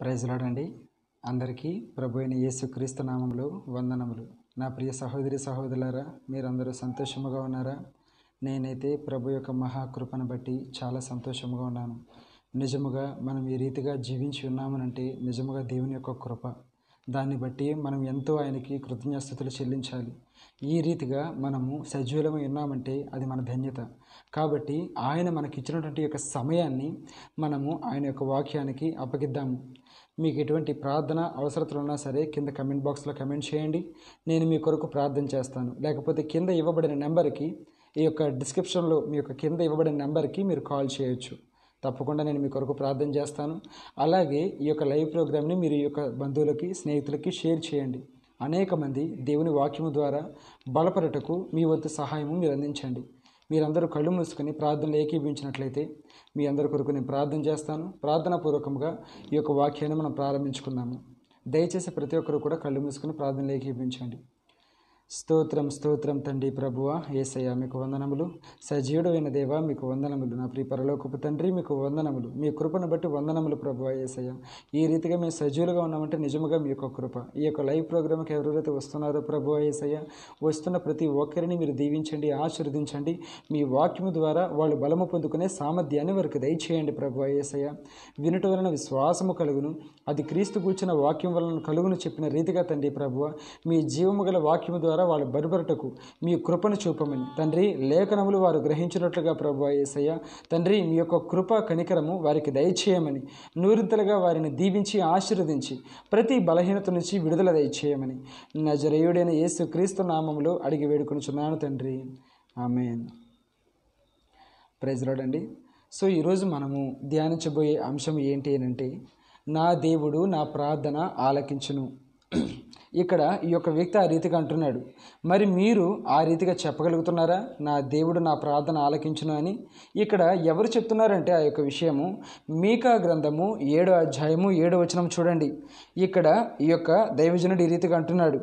ప్రైజ్లాడండి. అందరికీ ప్రభు అయిన యేసు క్రీస్తు నామంలో వందనములు. నా ప్రియ సహోదరి సహోదరులారా మీరందరూ సంతోషముగా ఉన్నారా? నేనైతే ప్రభు యొక్క మహాకృపను బట్టి చాలా సంతోషముగా ఉన్నాను. నిజముగా మనం ఈ రీతిగా జీవించి ఉన్నామనంటే నిజముగా దేవుని యొక్క కృప. దాన్ని బట్టి మనం ఎంతో ఆయనకి కృతజ్ఞస్థుతులు చెల్లించాలి. ఈ రీతిగా మనము సజీవులమై ఉన్నామంటే అది మన ధన్యత. కాబట్టి ఆయన మనకిచ్చినటువంటి యొక్క సమయాన్ని మనము ఆయన యొక్క వాక్యానికి అప్పగిద్దాము. మీకు ఎటువంటి ప్రార్థన అవసరతలు ఉన్నా సరే కింద కమెంట్ బాక్స్లో కమెంట్ చేయండి. నేను మీ కొరకు ప్రార్థన చేస్తాను. లేకపోతే కింద ఇవ్వబడిన నెంబర్కి ఈ యొక్క డిస్క్రిప్షన్లో మీ యొక్క కింద ఇవ్వబడిన నెంబర్కి మీరు కాల్ చేయొచ్చు. తప్పకుండా నేను మీ కొరకు ప్రార్థన చేస్తాను. అలాగే ఈ యొక్క లైవ్ ప్రోగ్రామ్ని మీరు ఈ యొక్క బంధువులకి స్నేహితులకి షేర్ చేయండి. అనేక మంది దేవుని వాక్యము ద్వారా బలపడటకు మీ వంతు సహాయము మీరు అందించండి. మీరందరూ కళ్ళు మూసుకొని ప్రార్థనలు ఏకీభించినట్లయితే మీ అందరి కొరకు నేను ప్రార్థన చేస్తాను. ప్రార్థన పూర్వకంగా ఈ యొక్క వాక్యాన్ని మనం ప్రారంభించుకుందాము. దయచేసి ప్రతి ఒక్కరు కూడా కళ్ళు మూసుకొని ప్రార్థనలు ఏకీభించండి. స్తోత్రం స్తోత్రం తండ్రి ప్రభువ ఏసయ్య మీకు వందనములు. సజీవుడైన దేవ మీకు వందనములు. నా ప్రియ పరలోకపు తండ్రి మీకు వందనములు. మీ కృపను బట్టి వందనములు ప్రభువ ఏసయ్య. ఈ రీతిగా మేము సజీవులుగా ఉన్నామంటే నిజముగా మీ యొక్క కృప. ఈ యొక్క లైవ్ ప్రోగ్రామ్కి ఎవరెవరైతే వస్తున్నారో ప్రభువ ఏసయ్య వస్తున్న ప్రతి ఒక్కరిని మీరు దీవించండి ఆశీర్వదించండి. మీ వాక్యము ద్వారా వాళ్ళు బలము పొందుకునే సామర్థ్యాన్ని వారికి దయచేయండి ప్రభువ ఏసయ్య. వినుట వలన విశ్వాసము కలుగును. అది క్రీస్తు కూర్చున్న వాక్యం వలన కలుగును చెప్పిన రీతిగా తండ్రి ప్రభువ మీ జీవము గల వాక్యము ద్వారా ద్వారా వాళ్ళు బరిబరటకు మీ కృపను చూపమని. తండ్రి లేఖనములు వారు గ్రహించినట్లుగా ప్రభు ఏసయ్య తండ్రి మీ యొక్క కృప కనికరము వారికి దయచేయమని నూరింతలుగా వారిని దీవించి ఆశీర్వదించి ప్రతి బలహీనత నుంచి విడుదల దయచేయమని. నజరేయుడైన యేసు క్రీస్తు నామములో అడిగి వేడుకొనుచున్నాను తండ్రి. ఆమెన్. అండి. సో ఈరోజు మనము ధ్యానించబోయే అంశం ఏంటి అని అంటే నా దేవుడు నా ప్రార్థన ఆలకించును. ఇక్కడ ఈ యొక్క వ్యక్తి ఆ రీతిగా అంటున్నాడు. మరి మీరు ఆ రీతిగా చెప్పగలుగుతున్నారా? నా దేవుడు నా ప్రార్థన ఆలకించును అని. ఇక్కడ ఎవరు చెప్తున్నారంటే ఆ యొక్క విషయము. మీకా గ్రంథము ఏడో అధ్యాయము ఏడో వచనం చూడండి. ఇక్కడ ఈ యొక్క దైవజనుడు ఈ రీతిగా అంటున్నాడు.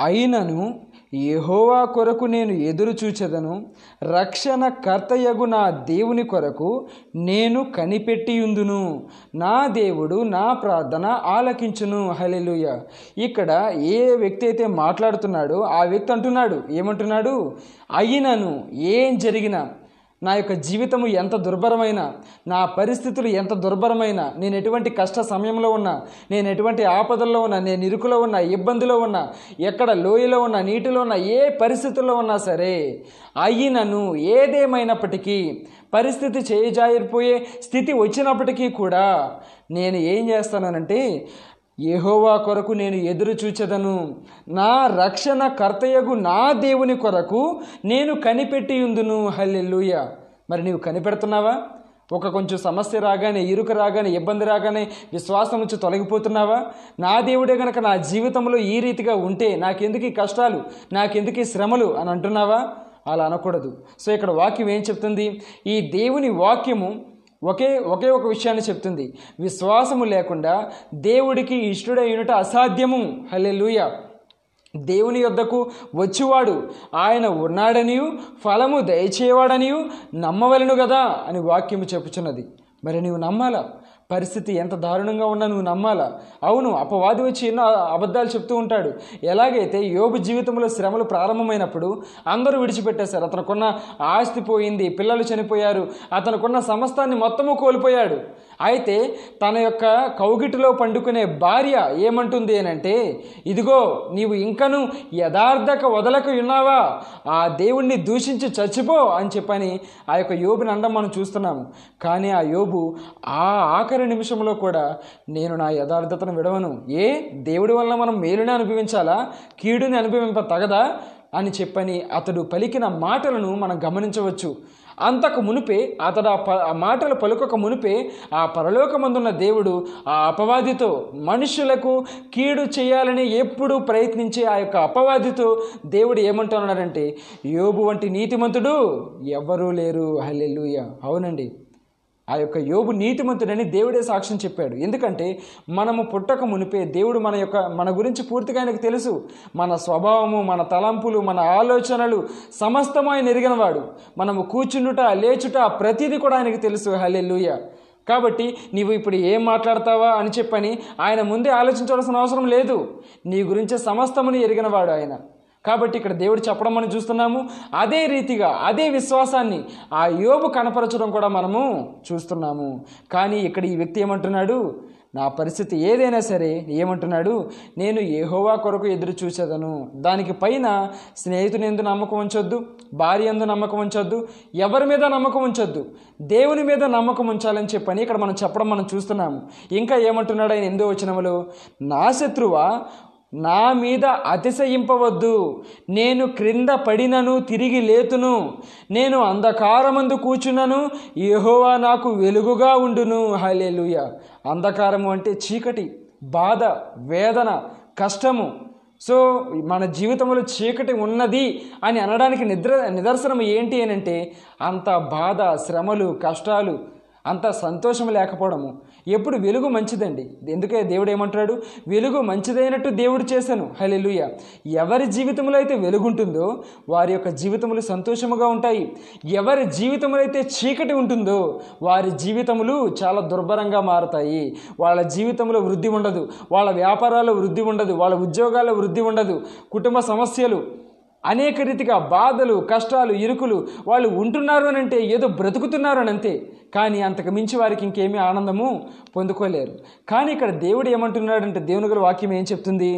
అయినను యెహోవా కొరకు నేను ఎదురు చూచెదను. రక్షణ కర్తయగు నా దేవుని కొరకు నేను కనిపెట్టియుందును. నా దేవుడు నా ప్రార్థన ఆలకించును. హలెలుయ ఇక్కడ ఏ వ్యక్తి అయితే మాట్లాడుతున్నాడో ఆ వ్యక్తి అంటున్నాడు. ఏమంటున్నాడు? అయినను ఏం జరిగినా నా యొక్క జీవితము ఎంత దుర్భరమైన నా పరిస్థితులు ఎంత దుర్భరమైన నేను ఎటువంటి కష్ట సమయంలో ఉన్నా నేను ఎటువంటి ఆపదల్లో ఉన్నా నేను ఇరుకులో ఉన్నా ఇబ్బందిలో ఉన్నా ఎక్కడ లోయలో ఉన్నా నీటిలో ఉన్నా ఏ పరిస్థితుల్లో ఉన్నా సరే అయినను ఏదేమైనప్పటికీ పరిస్థితి చేజారిపోయే స్థితి వచ్చినప్పటికీ కూడా నేను ఏం చేస్తానంటే యెహోవా కొరకు నేను ఎదురు చూచెదను. నా రక్షణ కర్తయగు నా దేవుని కొరకు నేను కనిపెట్టి ఉందును హల్లెల్లుయ మరి నీవు కనిపెడుతున్నావా? ఒక కొంచెం సమస్య రాగానే ఇరుకు రాగానే ఇబ్బంది రాగానే విశ్వాసం నుంచి తొలగిపోతున్నావా? నా దేవుడే గనక నా జీవితంలో ఈ రీతిగా ఉంటే నాకెందుకు ఈ కష్టాలు? నాకెందుకు ఈ శ్రమలు? అని అంటున్నావా? అలా అనకూడదు. సో ఇక్కడ వాక్యం ఏం చెప్తుంది? ఈ దేవుని వాక్యము ఒకే ఒకే ఒక విషయాన్ని చెప్తుంది. విశ్వాసము లేకుండా దేవుడికి ఇష్టడైనట అసాధ్యము. హలే లూయ దేవుని యొద్దకు వచ్చువాడు ఆయన ఉన్నాడనియు ఫలము దయచేవాడనియు నమ్మవలను కదా అని వాక్యము చెప్పుచున్నది. మరి నీవు నమ్మాలా? పరిస్థితి ఎంత దారుణంగా ఉన్నా నువ్వు నమ్మాలా? అవును అపవాది వచ్చి ఎన్నో అబద్ధాలు చెప్తూ ఉంటాడు. ఎలాగైతే యోగు జీవితంలో శ్రమలు ప్రారంభమైనప్పుడు అందరూ విడిచిపెట్టేశారు. అతనుకున్న ఆస్తి పోయింది పిల్లలు చనిపోయారు అతనుకున్న సమస్తాన్ని మొత్తము కోల్పోయాడు. అయితే తన యొక్క కౌగిటిలో పండుకునే భార్య ఏమంటుంది అంటే ఇదిగో నీవు ఇంకను యథార్థక వదలకు ఉన్నావా? ఆ దేవుణ్ణి దూషించి చచ్చిపో అని చెప్పని ఆ యొక్క యోబుని అండం మనం చూస్తున్నాము కానీ ఆ యోబు ఆ ఆఖరి నిమిషంలో కూడా నేను నా యథార్థతను విడవను. ఏ? దేవుడి వల్ల మనం మేలుని అనుభవించాలా? కీడుని అనుభవింప తగదా? అని చెప్పని అతడు పలికిన మాటలను మనం గమనించవచ్చు. అంతకు మునిపే అతడు ఆ ప మాటలు పలుకక మునిపే ఆ పరలోకమందున్న దేవుడు ఆ అపవాదితో మనుషులకు కీడు చేయాలని ఎప్పుడూ ప్రయత్నించే ఆ యొక్క అపవాదితో దేవుడు ఏమంటున్నాడంటే యోబు వంటి నీతిమంతుడు ఎవ్వరూ లేరు. హల్లెలూయ. అవునండి. ఆ యొక్క యోబు నీతిమంతుడని దేవుడే సాక్ష్యం చెప్పాడు. ఎందుకంటే మనము పుట్టక మునిపే దేవుడు మన యొక్క మన గురించి పూర్తిగా ఆయనకు తెలుసు. మన స్వభావము మన తలంపులు మన ఆలోచనలు సమస్తము ఆయన ఎరిగినవాడు. మనము కూర్చుండుట లేచుట ప్రతిదీ కూడా ఆయనకు తెలుసు. హలే లూయ కాబట్టి నీవు ఇప్పుడు ఏం మాట్లాడతావా అని చెప్పని ఆయన ముందే ఆలోచించవలసిన అవసరం లేదు. నీ గురించి సమస్తమును ఎరిగినవాడు ఆయన. కాబట్టి ఇక్కడ దేవుడు చెప్పడం మనం చూస్తున్నాము. అదే రీతిగా అదే విశ్వాసాన్ని ఆ యోబు కనపరచడం కూడా మనము చూస్తున్నాము. కానీ ఇక్కడ ఈ వ్యక్తి ఏమంటున్నాడు? నా పరిస్థితి ఏదైనా సరే ఏమంటున్నాడు? నేను ఏహోవా కొరకు ఎదురు చూసేదను దానికి పైన స్నేహితుని ఎందు నమ్మకం ఉంచొద్దు భార్య ఎందు నమ్మకం ఉంచొద్దు ఎవరి మీద నమ్మకం ఉంచొద్దు దేవుని మీద నమ్మకం ఉంచాలని చెప్పని ఇక్కడ మనం చెప్పడం మనం చూస్తున్నాము. ఇంకా ఏమంటున్నాడు ఆయన? ఎందో వచ్చినములు నా శత్రువా నా మీద అతిశయింపవద్దు. నేను క్రింద పడినను తిరిగి లేతును. నేను అంధకారమందు కూచునను యహోవా నాకు వెలుగుగా ఉండును. హలేలుయ అంధకారము అంటే చీకటి బాధ వేదన కష్టము. సో మన జీవితంలో చీకటి ఉన్నది అని అనడానికి నిద్ర నిదర్శనం ఏంటి అని అంటే అంత బాధ శ్రమలు కష్టాలు అంత సంతోషం లేకపోవడము. ఎప్పుడు వెలుగు మంచిదండి. ఎందుకే దేవుడు ఏమంటాడు? వెలుగు మంచిదైనట్టు దేవుడు చేశాను. హలెలుయ ఎవరి జీవితంలో అయితే వెలుగుంటుందో వారి యొక్క జీవితములు సంతోషముగా ఉంటాయి. ఎవరి జీవితంలో అయితే చీకటి ఉంటుందో వారి జీవితములు చాలా దుర్భరంగా మారుతాయి. వాళ్ళ జీవితంలో వృద్ధి ఉండదు. వాళ్ళ వ్యాపారాల్లో వృద్ధి ఉండదు. వాళ్ళ ఉద్యోగాల్లో వృద్ధి ఉండదు. కుటుంబ సమస్యలు అనేక రీతిగా బాధలు కష్టాలు ఇరుకులు వాళ్ళు ఉంటున్నారు అని అంటే ఏదో బ్రతుకుతున్నారు అని అంతే. కానీ అంతకు మించి వారికి ఇంకేమీ ఆనందము పొందుకోలేరు. కానీ ఇక్కడ దేవుడు ఏమంటున్నాడంటే దేవుని గారి వాక్యం ఏం చెప్తుంది?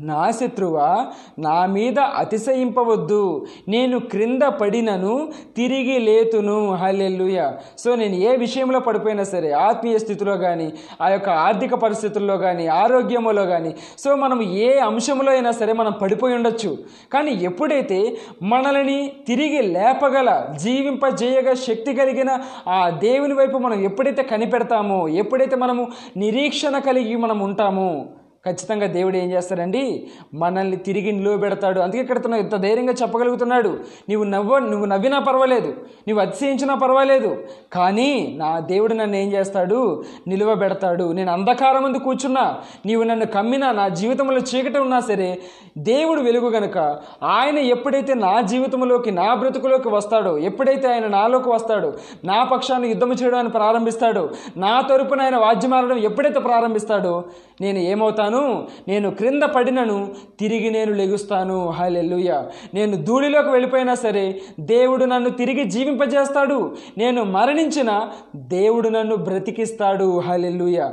నా శత్రువా నా మీద అతిశయింపవద్దు. నేను క్రింద పడినను తిరిగి లేతును. హల్లెలూయ. సో నేను ఏ విషయంలో పడిపోయినా సరే ఆత్మీయ స్థితిలో కానీ ఆ యొక్క ఆర్థిక పరిస్థితుల్లో కానీ ఆరోగ్యములో కానీ సో మనం ఏ అంశంలో అయినా సరే మనం పడిపోయి ఉండొచ్చు. కానీ ఎప్పుడైతే మనల్ని తిరిగి లేపగల జీవింపజేయగ శక్తి కలిగిన ఆ దేవుని వైపు మనం ఎప్పుడైతే కనిపెడతామో ఎప్పుడైతే మనము నిరీక్షణ కలిగి మనం ఉంటామో ఖచ్చితంగా దేవుడు ఏం చేస్తాడండి? మనల్ని తిరిగి నిలువబెడతాడు అందుకే ఇక్కడ తను ఇంత ధైర్యంగా చెప్పగలుగుతున్నాడు. నీవు నవ్వ నువ్వు నవ్వినా పర్వాలేదు. నువ్వు అతిశయించినా పర్వాలేదు. కానీ నా దేవుడు నన్ను ఏం చేస్తాడు? నిలువబెడతాడు నేను అంధకారం ముందు కూర్చున్నా. నీవు నన్ను కమ్మినా నా జీవితంలో చీకటి ఉన్నా సరే దేవుడు వెలుగు గనుక ఆయన ఎప్పుడైతే నా జీవితంలోకి నా బ్రతుకులోకి వస్తాడో ఎప్పుడైతే ఆయన నాలోకి వస్తాడో నా పక్షాన్ని యుద్ధం చేయడానికి ప్రారంభిస్తాడో నా తరపున ఆయన వాద్యమాడడం ఎప్పుడైతే ప్రారంభిస్తాడో నేను ఏమవుతాను? నేను క్రింద పడినను తిరిగి నేను లెగుస్తాను. హాలెల్లుయ. నేను ధూళిలోకి వెళ్ళిపోయినా సరే దేవుడు నన్ను తిరిగి జీవింపజేస్తాడు. నేను మరణించిన దేవుడు నన్ను బ్రతికిస్తాడు. హాలెల్లుయ.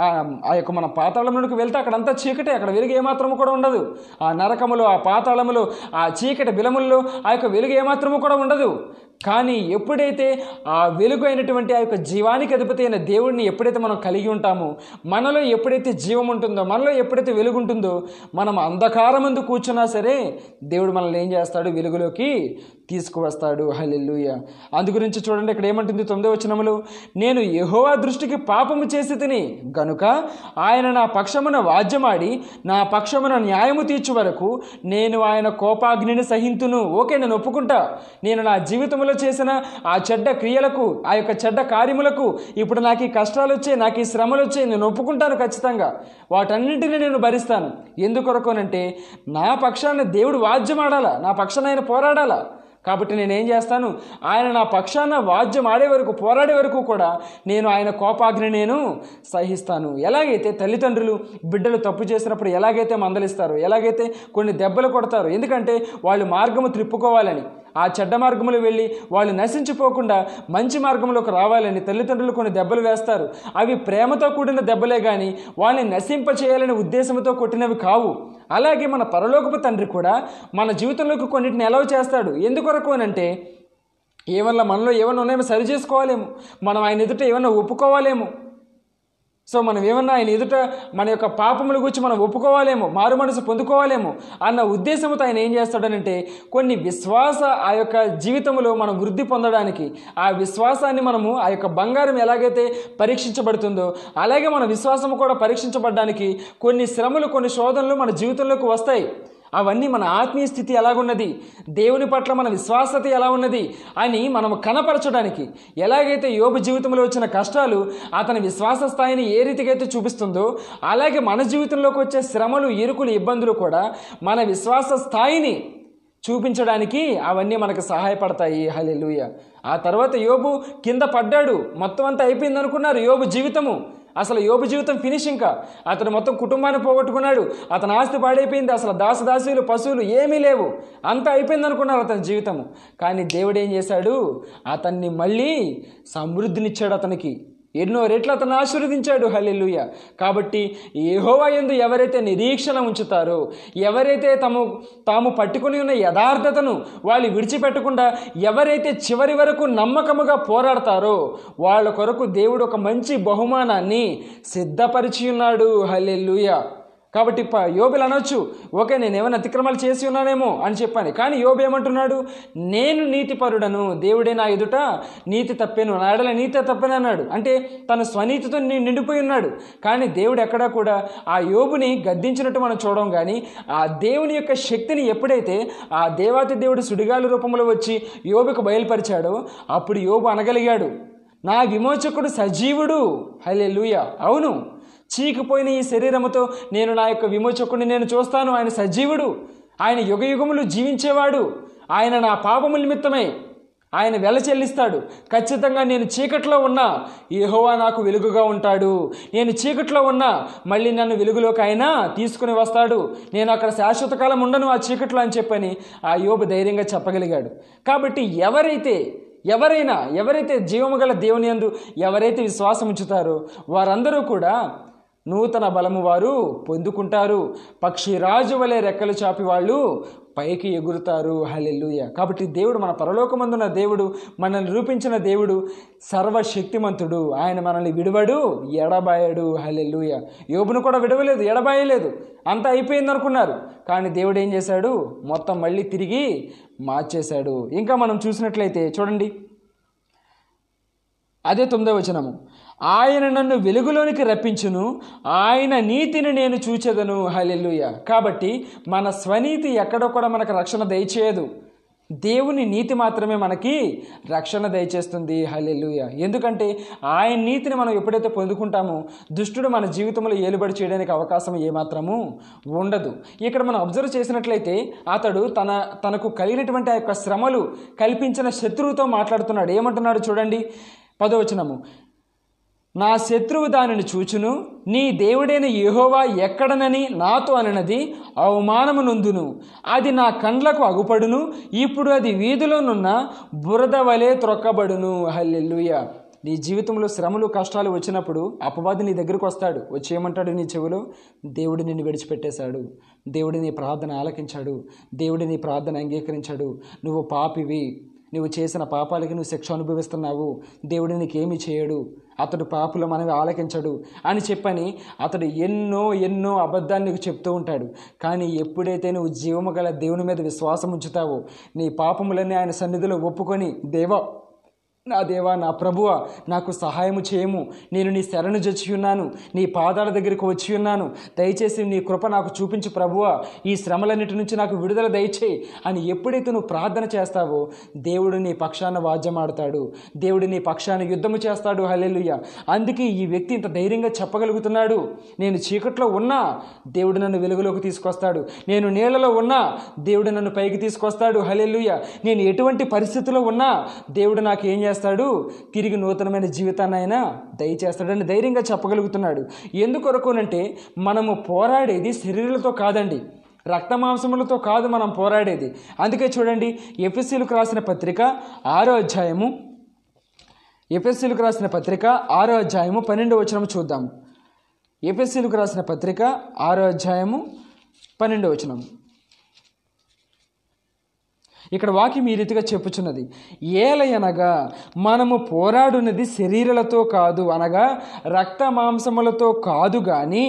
ఆ ఆ యొక్క మన పాతాళంలోకి వెళ్తే అక్కడంతా చీకటే. అక్కడ వెలుగు ఏమాత్రము కూడా ఉండదు. ఆ నరకములో ఆ పాతాళములో ఆ చీకటి బిలముల్లో ఆ యొక్క వెలుగు ఏమాత్రము కూడా ఉండదు. కానీ ఎప్పుడైతే ఆ వెలుగు అయినటువంటి ఆ యొక్క జీవానికి అధిపతి అయిన దేవుడిని ఎప్పుడైతే మనం కలిగి ఉంటామో మనలో ఎప్పుడైతే జీవం ఉంటుందో మనలో ఎప్పుడైతే వెలుగు ఉంటుందో మనం అంధకారం ముందు కూర్చున్నా సరే దేవుడు మనల్ని ఏం చేస్తాడు? వెలుగులోకి తీసుకువస్తాడు. హలెల్లుయ. అందు గురించి చూడండి ఇక్కడ ఏమంటుంది తొమ్మిదో వచనములు? నేను యహోవా దృష్టికి పాపము చేసి తిని గనుక ఆయన నా పక్షమున వాద్యమాడి నా పక్షమున న్యాయము తీర్చు వరకు నేను ఆయన కోపాగ్నిని సహింతును. ఓకే నేను ఒప్పుకుంటా. నేను నా జీవితంలో చేసిన ఆ చెడ్డ క్రియలకు ఆ యొక్క చెడ్డ కార్యములకు ఇప్పుడు నాకు ఈ కష్టాలు వచ్చాయి నాకు ఈ శ్రమలు వచ్చాయి నేను ఒప్పుకుంటాను ఖచ్చితంగా. వాటన్నింటినీ నేను భరిస్తాను. ఎందుకొరకునంటే నా పక్షాన్ని దేవుడు వాద్యమాడాలా? నా పక్షాన ఆయన పోరాడాలా? కాబట్టి నేనేం చేస్తాను? ఆయన నా పక్షాన వాద్యం ఆడే వరకు పోరాడే వరకు కూడా నేను ఆయన కోపాగ్ని నేను సహిస్తాను. ఎలాగైతే తల్లిదండ్రులు బిడ్డలు తప్పు చేసినప్పుడు ఎలాగైతే మందలిస్తారు ఎలాగైతే కొన్ని దెబ్బలు కొడతారు ఎందుకంటే వాళ్ళు మార్గము త్రిప్పుకోవాలని ఆ చెడ్డ మార్గంలో వెళ్ళి వాళ్ళు నశించిపోకుండా మంచి మార్గంలోకి రావాలని తల్లిదండ్రులు కొన్ని దెబ్బలు వేస్తారు. అవి ప్రేమతో కూడిన దెబ్బలే కానీ వాళ్ళని నశింప చేయాలనే ఉద్దేశంతో కొట్టినవి కావు. అలాగే మన పరలోకపు తండ్రి కూడా మన జీవితంలోకి కొన్నిటిని ఎలవ్ చేస్తాడు. ఎందుకొరకు అని అంటే ఏమన్నా మనలో ఏమన్నా ఉన్నాయో సరి చేసుకోవాలేమో. మనం ఆయన ఎదుట ఏమన్నా ఒప్పుకోవాలేమో. సో మనం ఏమన్నా ఆయన ఎదుట మన యొక్క పాపముల గురించి మనం ఒప్పుకోవాలేమో మారు మనసు పొందుకోవాలేమో అన్న ఉద్దేశంతో ఆయన ఏం చేస్తాడనంటే కొన్ని విశ్వాస ఆ యొక్క జీవితంలో మనం వృద్ధి పొందడానికి ఆ విశ్వాసాన్ని మనము ఆ యొక్క బంగారం ఎలాగైతే పరీక్షించబడుతుందో అలాగే మన విశ్వాసం కూడా పరీక్షించబడడానికి కొన్ని శ్రమలు కొన్ని శోధనలు మన జీవితంలోకి వస్తాయి. అవన్నీ మన ఆత్మీయ స్థితి ఎలాగున్నది? దేవుని పట్ల మన విశ్వాసత ఎలా ఉన్నది అని మనం కనపరచడానికి ఎలాగైతే యోబు జీవితంలో వచ్చిన కష్టాలు అతని విశ్వాస స్థాయిని ఏ రీతిగా అయితే చూపిస్తుందో అలాగే మన జీవితంలోకి వచ్చే శ్రమలు ఇరుకులు ఇబ్బందులు కూడా మన విశ్వాస స్థాయిని చూపించడానికి అవన్నీ మనకు సహాయపడతాయి. హలెలుయ ఆ తర్వాత యోబు కింద పడ్డాడు. మొత్తం అంతా అయిపోయింది అనుకున్నారు యోబు జీవితము. అసలు యోబు జీవితం ఫినిష్ ఇంకా. అతను మొత్తం కుటుంబాన్ని పోగొట్టుకున్నాడు. అతని ఆస్తి పాడైపోయింది. అసలు దాసదాసులు పశువులు ఏమీ లేవు. అంతా అయిపోయింది అనుకున్నారు అతని జీవితము. కానీ దేవుడు ఏం చేశాడు? అతన్ని మళ్ళీ సమృద్ధినిచ్చాడు అతనికి. ఎన్నో రెట్లు అతను ఆశీర్వదించాడు. హలెలుయ కాబట్టి ఏహోవా యందు ఎవరైతే నిరీక్షణ ఉంచుతారో ఎవరైతే తమ తాము పట్టుకుని ఉన్న యథార్థతను వాళ్ళు విడిచిపెట్టకుండా ఎవరైతే చివరి వరకు నమ్మకముగా పోరాడతారో వాళ్ళ కొరకు దేవుడు ఒక మంచి బహుమానాన్ని సిద్ధపరిచి ఉన్నాడు. హల్లెలూయ. కాబట్టి ప యోబులు అనొచ్చు ఓకే నేను ఏమైనా అతిక్రమాలు చేసి ఉన్నానేమో అని చెప్పాను కానీ యోబు ఏమంటున్నాడు? నేను నీతిపరుడను దేవుడే నా ఎదుట నీతి తప్పాను నా ఎడల నీతి తప్పాను అన్నాడు. అంటే తన స్వనీతితో నిండిపోయి ఉన్నాడు. కానీ దేవుడు ఎక్కడా కూడా ఆ యోబుని గద్దించినట్టు మనం చూడడం కానీ ఆ దేవుని యొక్క శక్తిని ఎప్పుడైతే ఆ దేవాతి దేవుడు సుడిగాలి రూపంలో వచ్చి యోబుకు బయలుపరిచాడో అప్పుడు యోబు అనగలిగాడు. నా విమోచకుడు సజీవుడు. హలే అవును. చీకిపోయిన ఈ శరీరముతో నేను నా యొక్క విమోచకుడిని నేను చూస్తాను. ఆయన సజీవుడు. ఆయన యుగ యుగములు జీవించేవాడు. ఆయన నా పాపముల నిమిత్తమై ఆయన వెల చెల్లిస్తాడు. ఖచ్చితంగా నేను చీకట్లో ఉన్నా యెహోవా నాకు వెలుగుగా ఉంటాడు. నేను చీకట్లో ఉన్నా మళ్ళీ నన్ను వెలుగులోకి ఆయన తీసుకుని వస్తాడు. నేను అక్కడ శాశ్వత కాలం ఉండను ఆ చీకట్లో అని చెప్పని ఆ యోబు ధైర్యంగా చెప్పగలిగాడు. కాబట్టి ఎవరైతే ఎవరైనా ఎవరైతే జీవము గల దేవుని యందు ఎవరైతే విశ్వాసం ఉంచుతారో వారందరూ కూడా నూతన బలము వారు పొందుకుంటారు. పక్షి రాజు వలె రెక్కలు చాపి వాళ్ళు పైకి ఎగురుతారు. హలెల్లుయ. కాబట్టి దేవుడు మన పరలోకమందున్న దేవుడు మనల్ని రూపించిన దేవుడు సర్వశక్తిమంతుడు. ఆయన మనల్ని విడవడు ఎడబాయడు. హలెల్లుయ. యోబును కూడా విడవలేదు ఎడబాయలేదు. అంతా అయిపోయింది అనుకున్నారు. కానీ దేవుడు ఏం చేశాడు? మొత్తం మళ్ళీ తిరిగి మార్చేశాడు. ఇంకా మనం చూసినట్లయితే చూడండి. అదే తొమ్మిదవ వచనము. ఆయన నన్ను వెలుగులోనికి రప్పించును. ఆయన నీతిని నేను చూచెదను. హలెల్లుయ. కాబట్టి మన స్వనీతి ఎక్కడో కూడా మనకు రక్షణ దయచేయదు. దేవుని నీతి మాత్రమే మనకి రక్షణ దయచేస్తుంది. హలెల్లుయ. ఎందుకంటే ఆయన నీతిని మనం ఎప్పుడైతే పొందుకుంటామో దుష్టుడు మన జీవితంలో ఏలుబడి చేయడానికి అవకాశం ఏమాత్రము ఉండదు. ఇక్కడ మనం అబ్జర్వ్ చేసినట్లయితే అతడు తన తనకు కలిగినటువంటి ఆ యొక్క శ్రమలు కల్పించిన శత్రువుతో మాట్లాడుతున్నాడు. ఏమంటున్నాడు చూడండి. పదవచనము. నా శత్రువు దానిని చూచును. నీ దేవుడైన యహోవా ఎక్కడనని నాతో అనినది అవమానము నొందును. అది నా కండ్లకు అగుపడును. ఇప్పుడు అది వీధిలోనున్న బురద వలె త్రొక్కబడును. హల్లెల్లుయ నీ జీవితంలో శ్రమలు కష్టాలు వచ్చినప్పుడు అపవాది నీ దగ్గరకు వస్తాడు. వచ్చి ఏమంటాడు నీ చెవిలో? దేవుడు నిన్ను విడిచిపెట్టేశాడు. దేవుడు నీ ప్రార్థన ఆలకించాడు. దేవుడు నీ ప్రార్థన అంగీకరించాడు. నువ్వు పాపివి. నువ్వు చేసిన పాపాలకి నువ్వు శిక్ష అనుభవిస్తున్నావు. దేవుడు నీకేమి చేయడు. అతడు పాపుల మనవి ఆలకించడు అని చెప్పని అతడు ఎన్నో ఎన్నో అబద్ధాన్ని నీకు చెప్తూ ఉంటాడు. కానీ ఎప్పుడైతే నువ్వు జీవము గల దేవుని మీద విశ్వాసం ఉంచుతావో నీ పాపములన్నీ ఆయన సన్నిధిలో ఒప్పుకొని దేవా నా దేవా నా ప్రభువ నాకు సహాయము చేయము. నేను నీ శరణు జొచ్చి ఉన్నాను. నీ పాదాల దగ్గరకు వచ్చి ఉన్నాను. దయచేసి నీ కృప నాకు చూపించు ప్రభువ. ఈ శ్రమలన్నిటి నుంచి నాకు విడుదల దయచేయి అని ఎప్పుడైతే నువ్వు ప్రార్థన చేస్తావో దేవుడు నీ పక్షాన వాద్యమాడతాడు. దేవుడు నీ పక్షాన యుద్ధము చేస్తాడు. హలెలుయ్య అందుకే ఈ వ్యక్తి ఇంత ధైర్యంగా చెప్పగలుగుతున్నాడు. నేను చీకట్లో ఉన్నా దేవుడు నన్ను వెలుగులోకి తీసుకొస్తాడు. నేను నీళ్ళలో ఉన్నా దేవుడు నన్ను పైకి తీసుకొస్తాడు. హలెలుయ్య నేను ఎటువంటి పరిస్థితిలో ఉన్నా దేవుడు నాకు ఏం చేస్తాడు? చేస్తాడు. తిరిగి నూతనమైన జీవితాన్ని ఆయన దయచేస్తాడని ధైర్యంగా చెప్పగలుగుతున్నాడు. ఎందుకొరకునంటే మనము పోరాడేది శరీరాలతో కాదండి. రక్తమాంసములతో కాదు మనం పోరాడేది. అందుకే చూడండి ఎఫ్ఎస్సీలకు రాసిన పత్రిక ఆరో అధ్యాయము ఎఫ్ఎస్సీలకు రాసిన పత్రిక ఆరో అధ్యాయము పన్నెండు వచనం చూద్దాం ఎఫ్ఎస్సీలకు రాసిన పత్రిక ఆరో అధ్యాయము పన్నెండు వచనం ఇక్కడ వాక్యం ఈ రీతిగా చెప్పుచున్నది. ఏలయనగా మనము పోరాడున్నది శరీరాలతో కాదు అనగా రక్త మాంసములతో కాదు కానీ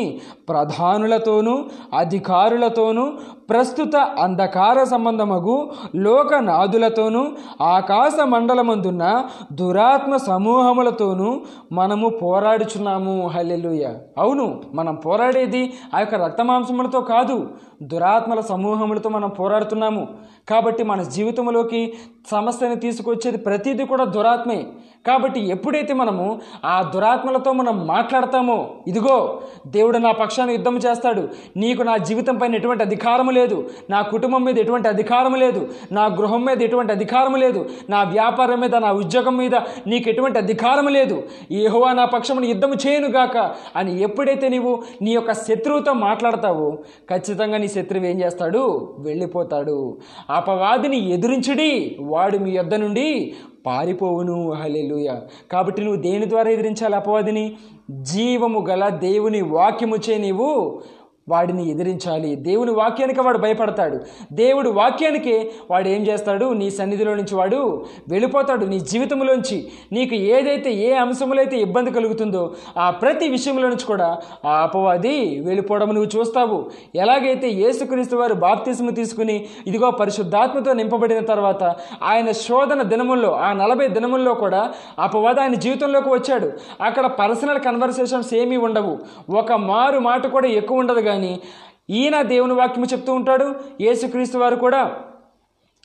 ప్రధానులతోనూ అధికారులతోనూ ప్రస్తుత అంధకార సంబంధమగు లోకనాదులతోనూ ఆకాశ మండలమందున్న దురాత్మ సమూహములతోనూ మనము పోరాడుచున్నాము. హల్లెలుయ. అవును మనం పోరాడేది ఆ యొక్క రక్తమాంసములతో కాదు దురాత్మల సమూహములతో మనం పోరాడుతున్నాము. కాబట్టి మన జీవితంలోకి సమస్యని తీసుకొచ్చేది ప్రతిదీ కూడా దురాత్మే. కాబట్టి ఎప్పుడైతే మనము ఆ దురాత్మలతో మనం మాట్లాడతామో ఇదిగో దేవుడు నా పక్షాన్ని యుద్ధం చేస్తాడు. నీకు నా జీవితం పైన ఎటువంటి అధికారము లేదు. నా కుటుంబం మీద ఎటువంటి అధికారం లేదు. నా గృహం మీద ఎటువంటి అధికారం లేదు. నా వ్యాపారం మీద నా ఉద్యోగం మీద నీకు ఎటువంటి అధికారం లేదు. ఏహోవా నా పక్షమును యుద్ధం చేయనుగాక అని ఎప్పుడైతే నీవు నీ యొక్క శత్రువుతో మాట్లాడతావో ఖచ్చితంగా నీ శత్రువు ఏం చేస్తాడు? వెళ్ళిపోతాడు. అపవాదిని ఎదురించుడి. వాడు మీ యొద్ద నుండి పారిపోవును హలెలుయ కాబట్టి నువ్వు దేని ద్వారా ఎదిరించాలి అపవాదిని? జీవము గల దేవుని వాక్యముచే నీవు వాడిని ఎదిరించాలి. దేవుని వాక్యానికి వాడు భయపడతాడు. దేవుడు వాక్యానికి వాడు ఏం చేస్తాడు? నీ సన్నిధిలో నుంచి వాడు వెళ్ళిపోతాడు. నీ జీవితంలోంచి నీకు ఏదైతే ఏ అంశంలో అయితే ఇబ్బంది కలుగుతుందో ఆ ప్రతి విషయంలో నుంచి కూడా ఆ అపవాది వెళ్ళిపోవడం నువ్వు చూస్తావు. ఎలాగైతే యేసుక్రీస్తు వారు బాప్తిస్ము తీసుకుని ఇదిగో పరిశుద్ధాత్మతో నింపబడిన తర్వాత ఆయన శోధన దినముల్లో ఆ నలభై దినముల్లో కూడా అపవాది ఆయన జీవితంలోకి వచ్చాడు. అక్కడ పర్సనల్ కన్వర్సేషన్స్ ఏమీ ఉండవు. ఒక మారు మాట కూడా ఎక్కువ ఉండదు కానీ ఈయన దేవుని వాక్యము చెప్తూ ఉంటాడు యేసుక్రీస్తు వారు కూడా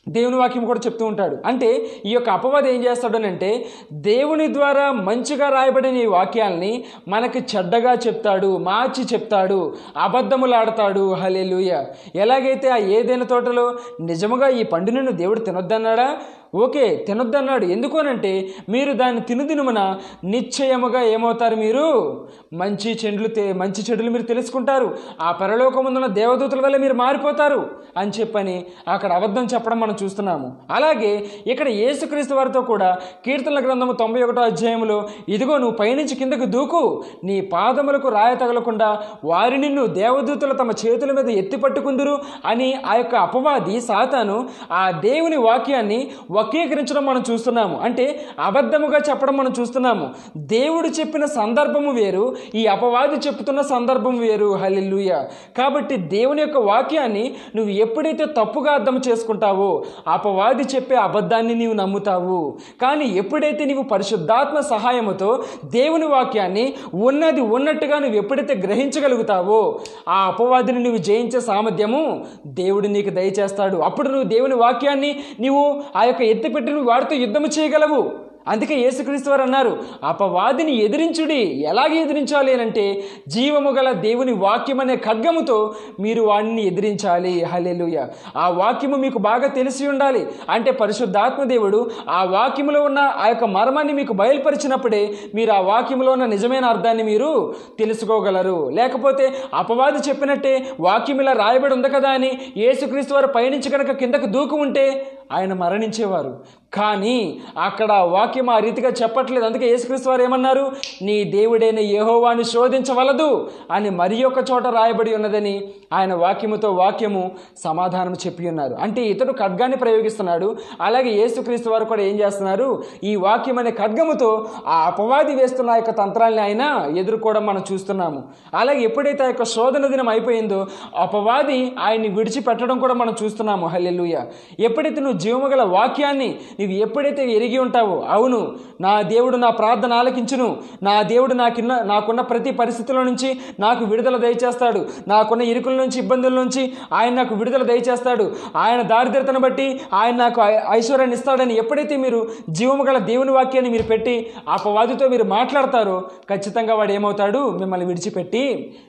దేవుని వాక్యం కూడా చెప్తూ ఉంటాడు. అంటే ఈ యొక్క అపవాదం ఏం చేస్తాడనంటే దేవుని ద్వారా మంచిగా రాయబడిన ఈ వాక్యాల్ని మనకి చెడ్డగా చెప్తాడు మార్చి చెప్తాడు అబద్ధములాడతాడు. హలెలుయ ఎలాగైతే ఆ ఏదైనా తోటలో నిజముగా ఈ పండును దేవుడు తినొద్దన్నాడా ఓకే తినొద్దన్నాడు. ఎందుకు అనంటే మీరు దాన్ని తినుదినుమున నిశ్చయముగా ఏమవుతారు మీరు? మంచి చెడులు తె- మంచి చెడులు మీరు తెలుసుకుంటారు. ఆ పరలోకముందున్న దేవదూతల వల్ల మీరు మారిపోతారు అని చెప్పని అక్కడ అబద్ధం చెప్పడం మనం చూస్తున్నాము. అలాగే ఇక్కడ యేసుక్రీస్తు వారితో కూడా కీర్తనల గ్రంథము తొంభై ఒకటో అధ్యాయంలో ఇదిగో నువ్వు పైనుంచి కిందకు దూకు. నీ పాదములకు రాయ తగలకుండా వారి నిన్ను దేవదూతలు తమ చేతుల మీద ఎత్తి పట్టుకుందురు అని ఆ యొక్క అపవాది సాతాను ఆ దేవుని వాక్యాన్ని వక్రీకరించడం మనం చూస్తున్నాము. అంటే అబద్ధముగా చెప్పడం మనం చూస్తున్నాము. దేవుడు చెప్పిన సందర్భము వేరు ఈ అపవాది చెప్తున్న సందర్భం వేరు. హల్లెలూయ. కాబట్టి దేవుని యొక్క వాక్యాన్ని నువ్వు ఎప్పుడైతే తప్పుగా అర్థం చేసుకుంటావో అపవాది చెప్పే అబద్ధాన్ని నీవు నమ్ముతావు. కానీ ఎప్పుడైతే నీవు పరిశుద్ధాత్మ సహాయముతో దేవుని వాక్యాన్ని ఉన్నది ఉన్నట్టుగా నువ్వు ఎప్పుడైతే గ్రహించగలుగుతావో ఆ అపవాదిని నువ్వు జయించే సామర్థ్యము దేవుడు నీకు దయచేస్తాడు. అప్పుడు నువ్వు దేవుని వాక్యాన్ని నీవు ఆ యొక్క ఎత్తిపెట్టి నువ్వు వాడితో యుద్ధము చేయగలవు. అందుకే యేసుక్రీస్తు వారు అన్నారు అపవాదిని ఎదిరించుడి ఎలాగ ఎదిరించాలి అని అంటే జీవము గల దేవుని వాక్యం అనే ఖడ్గముతో మీరు వాడిని ఎదిరించాలి. హలెలుయ ఆ వాక్యము మీకు బాగా తెలిసి ఉండాలి. అంటే పరిశుద్ధాత్మ దేవుడు ఆ వాక్యములో ఉన్న ఆ యొక్క మర్మాన్ని మీకు బయలుపరిచినప్పుడే మీరు ఆ వాక్యములో ఉన్న నిజమైన అర్థాన్ని మీరు తెలుసుకోగలరు. లేకపోతే అపవాది చెప్పినట్టే వాక్యం ఇలా రాయబడి ఉంది కదా అని యేసుక్రీస్తు వారు పయనించి కనుక కిందకు దూకు ఉంటే ఆయన మరణించేవారు. కానీ అక్కడ వాక్యం ఆ రీతిగా చెప్పట్లేదు. అందుకే యేసుక్రీస్తు వారు ఏమన్నారు? నీ దేవుడైన యహోవాని శోధించవలదు అని మరి ఒక చోట రాయబడి ఉన్నదని ఆయన వాక్యముతో వాక్యము సమాధానం చెప్పి ఉన్నారు. అంటే ఇతడు ఖడ్గాన్ని ప్రయోగిస్తున్నాడు. అలాగే యేసుక్రీస్తు వారు కూడా ఏం చేస్తున్నారు? ఈ వాక్యం అనే ఖడ్గముతో ఆ అపవాది వేస్తున్న ఆ యొక్క తంత్రాల్ని ఆయన ఎదుర్కోవడం మనం చూస్తున్నాము. అలాగే ఎప్పుడైతే ఆ యొక్క శోధన దినం అయిపోయిందో అపవాది ఆయన్ని విడిచిపెట్టడం కూడా మనం చూస్తున్నాము. హల్లెలుయ! ఎప్పుడైతే నువ్వు జీవము గల వాక్యాన్ని నీవు ఎప్పుడైతే ఎరిగి ఉంటావో అవును నా దేవుడు నా ప్రార్థన ఆలకించును. నా దేవుడు నాకున్న నాకున్న ప్రతి పరిస్థితుల నుంచి నాకు విడుదల దయచేస్తాడు. నాకున్న ఇరుకుల నుంచి ఇబ్బందుల నుంచి ఆయన నాకు విడుదల దయచేస్తాడు. ఆయన దారిద్రతను బట్టి ఆయన నాకు ఐశ్వర్యాన్ని ఇస్తాడని ఎప్పుడైతే మీరు జీవము గల దేవుని వాక్యాన్ని మీరు పెట్టి అపవాదితో మీరు మాట్లాడతారో ఖచ్చితంగా వాడు ఏమవుతాడు? మిమ్మల్ని విడిచిపెట్టి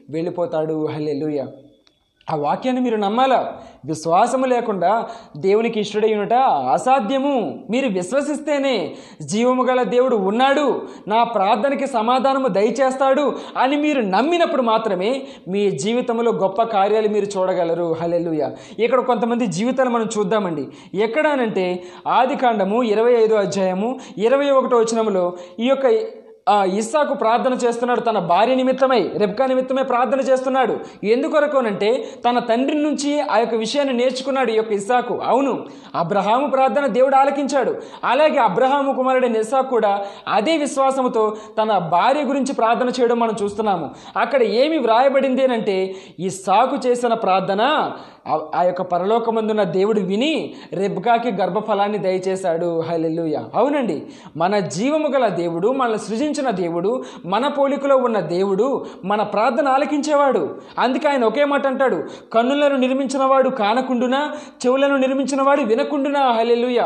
వెళ్ళిపోతాడు. హల్లెలూయా. ఆ వాక్యాన్ని మీరు నమ్మాలా? విశ్వాసము లేకుండా దేవునికి ఇష్టడై ఉండట అసాధ్యము. మీరు విశ్వసిస్తేనే జీవము గల దేవుడు ఉన్నాడు. నా ప్రార్థనకి సమాధానము దయచేస్తాడు అని మీరు నమ్మినప్పుడు మాత్రమే మీ జీవితంలో గొప్ప కార్యాలు మీరు చూడగలరు. హలెలుయ ఇక్కడ కొంతమంది జీవితాలు మనం చూద్దామండి. ఎక్కడానంటే ఆది కాండము ఇరవై ఐదో అధ్యాయము ఇరవై ఒకటో వచనంలో ఈ యొక్క ఇస్సాకు ప్రార్థన చేస్తున్నాడు తన భార్య నిమిత్తమై రెబ్కా నిమిత్తమై ప్రార్థన చేస్తున్నాడు. ఎందుకొరకునంటే తన తండ్రి నుంచి ఆ యొక్క విషయాన్ని నేర్చుకున్నాడు ఈ యొక్క ఇస్సాకు. అవును అబ్రహాము ప్రార్థన దేవుడు ఆలకించాడు. అలాగే అబ్రహాము కుమారుడైన ఇస్సాకు కూడా అదే విశ్వాసముతో తన భార్య గురించి ప్రార్థన చేయడం మనం చూస్తున్నాము. అక్కడ ఏమి వ్రాయబడింది అంటే ఇస్సాకు చేసిన ప్రార్థన ఆ- యొక్క పరలోకమందున్న దేవుడు విని రెబ్కాకి గర్భఫలాన్ని దయచేశాడు. హల్లెలూయ. అవునండి. మన జీవము గల దేవుడు మనల్ని సృజించిన దేవుడు మన పోలికలో ఉన్న దేవుడు మన ప్రార్థన ఆలకించేవాడు. అందుకే ఆయన ఒకే మాట అంటాడు. కన్నులను నిర్మించిన వాడు కానకుండునా చెవులను నిర్మించిన వాడు వినకుండునా? హల్లెలూయ.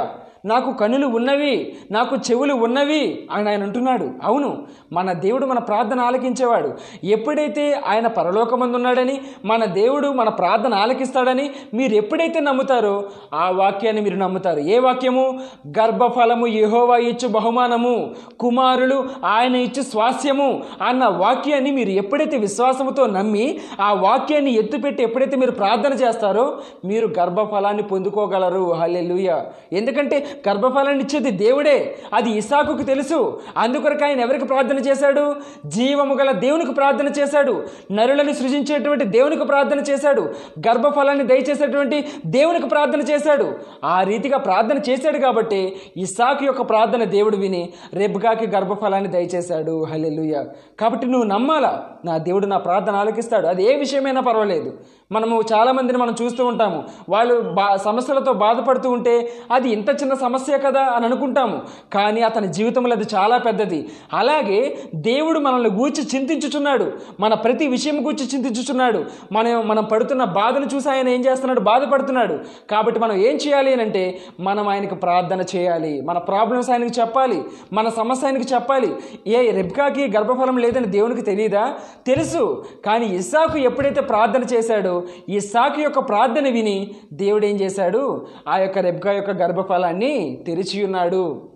నాకు కనులు ఉన్నవి నాకు చెవులు ఉన్నవి అని ఆయన అంటున్నాడు. అవును. మన దేవుడు మన ప్రార్థన ఆలకించేవాడు. ఎప్పుడైతే ఆయన పరలోకమందున్నాడని మన దేవుడు మన ప్రార్థన ఆలకిస్తాడని మీరు ఎప్పుడైతే నమ్ముతారో ఆ వాక్యాన్ని మీరు నమ్ముతారు. ఏ వాక్యము? గర్భఫలము యెహోవా ఇచ్చు బహుమానము కుమారులు ఆయన ఇచ్చు స్వాస్యము అన్న వాక్యాన్ని మీరు ఎప్పుడైతే విశ్వాసముతో నమ్మి ఆ వాక్యాన్ని ఎత్తుపెట్టి ఎప్పుడైతే మీరు ప్రార్థన చేస్తారో మీరు గర్భఫలాన్ని పొందుకోగలరు. హల్లెలూయ. ఎందుకంటే గర్భఫలాన్ని ఇచ్చేది దేవుడే. అది ఇసాకుకు తెలుసు. అందుకొరకు ఆయన ఎవరికి ప్రార్థన ప్రార్థన చేశాడు. జీవము గల దేవునికి ప్రార్థన చేశాడు. నరులను సృజించేటువంటి దేవునికి ప్రార్థన చేశాడు. గర్భఫలాన్ని దయచేసేటువంటి దేవునికి ప్రార్థన చేశాడు. ఆ రీతిగా ప్రార్థన చేశాడు కాబట్టి ఇసాకు యొక్క ప్రార్థన దేవుడు విని రెబ్గాకి గర్భఫలాన్ని దయచేశాడు. హలెలుయ కాబట్టి నువ్వు నమ్మాలా? నా దేవుడు నా ప్రార్థన ఆలకిస్తాడు. అది ఏ విషయమైనా పర్వాలేదు. మనము చాలామందిని మనం చూస్తూ ఉంటాము. వాళ్ళు బా సమస్యలతో బాధపడుతూ ఉంటే అది ఇంత చిన్న సమస్య కదా అని అనుకుంటాము. కానీ అతని జీవితంలో అది చాలా పెద్దది. అలాగే దేవుడు మనల్ని గూర్చి చింతించుచున్నాడు. మన ప్రతి విషయం గూర్చి చింతించుచున్నాడు. మనం మనం పడుతున్న బాధను చూసి ఆయన ఏం చేస్తున్నాడు? బాధపడుతున్నాడు. కాబట్టి మనం ఏం చేయాలి అని అంటే మనం ఆయనకు ప్రార్థన చేయాలి. మన ప్రాబ్లమ్స్ ఆయనకి చెప్పాలి. మన సమస్య ఆయనకి చెప్పాలి. ఏ రెబ్కాకి గర్భఫలం లేదని దేవునికి తెలియదా తెలుసు. కానీ ఇస్సాకు ఎప్పుడైతే ప్రార్థన చేశాడో ఇస్సాకు యొక్క ప్రార్థన విని దేవుడు ఏం చేశాడు? ఆ యొక్క రెబ్కా యొక్క గర్భఫలాన్ని తెరిచి ఉన్నాడు.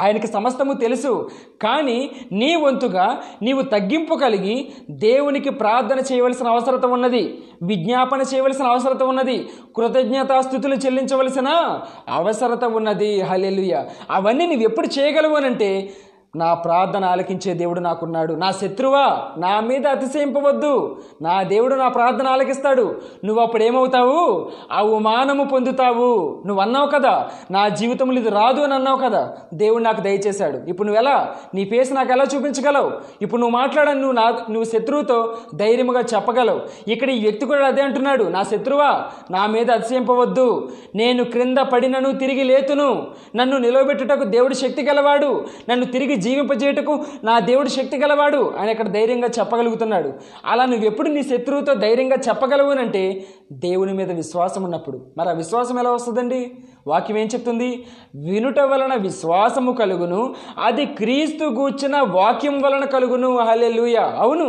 ఆయనకి సమస్తము తెలుసు. కానీ నీ వంతుగా నీవు తగ్గింపు కలిగి దేవునికి ప్రార్థన చేయవలసిన అవసరత ఉన్నది. విజ్ఞాపన చేయవలసిన అవసరత ఉన్నది. కృతజ్ఞతాస్థుతులు చెల్లించవలసిన అవసరత ఉన్నది. హలెలుయ అవన్నీ నువ్వు ఎప్పుడు చేయగలవు అనంటే నా ప్రార్థన ఆలకించే దేవుడు నాకున్నాడు. నా శత్రువా నా మీద అతిశయింపవద్దు. నా దేవుడు నా ప్రార్థన ఆలకిస్తాడు. నువ్వు అప్పుడు ఏమవుతావు? అవమానము పొందుతావు. నువ్వు అన్నావు కదా నా జీవితంలో ఇది రాదు అని అన్నావు కదా దేవుడు నాకు దయచేశాడు. ఇప్పుడు నువ్వు ఎలా? నీ ఫేస్ నాకు ఎలా చూపించగలవు? ఇప్పుడు నువ్వు మాట్లాడని నువ్వు నా నువ్వు శత్రువుతో ధైర్యముగా చెప్పగలవు. ఇక్కడ ఈ వ్యక్తి కూడా అదే అంటున్నాడు నా శత్రువా నా మీద అతిశయింపవద్దు. నేను క్రింద పడినను తిరిగి లేతును. నన్ను నిలవబెట్టుటకు దేవుడు శక్తి గలవాడు. నన్ను తిరిగి జీవింపజేయటకు నా దేవుడు శక్తి గలవాడు. ఆయన అక్కడ ధైర్యంగా చెప్పగలుగుతున్నాడు. అలా నువ్వు ఎప్పుడు నీ శత్రువుతో ధైర్యంగా చెప్పగలవు అంటే దేవుని మీద విశ్వాసం ఉన్నప్పుడు. మరి ఆ విశ్వాసం ఎలా వస్తుందండి? వాక్యం ఏం చెప్తుంది? వినుట వలన విశ్వాసము కలుగును అది క్రీస్తు గూర్చిన వాక్యం వలన కలుగును. హల్లెలూయ! అవును.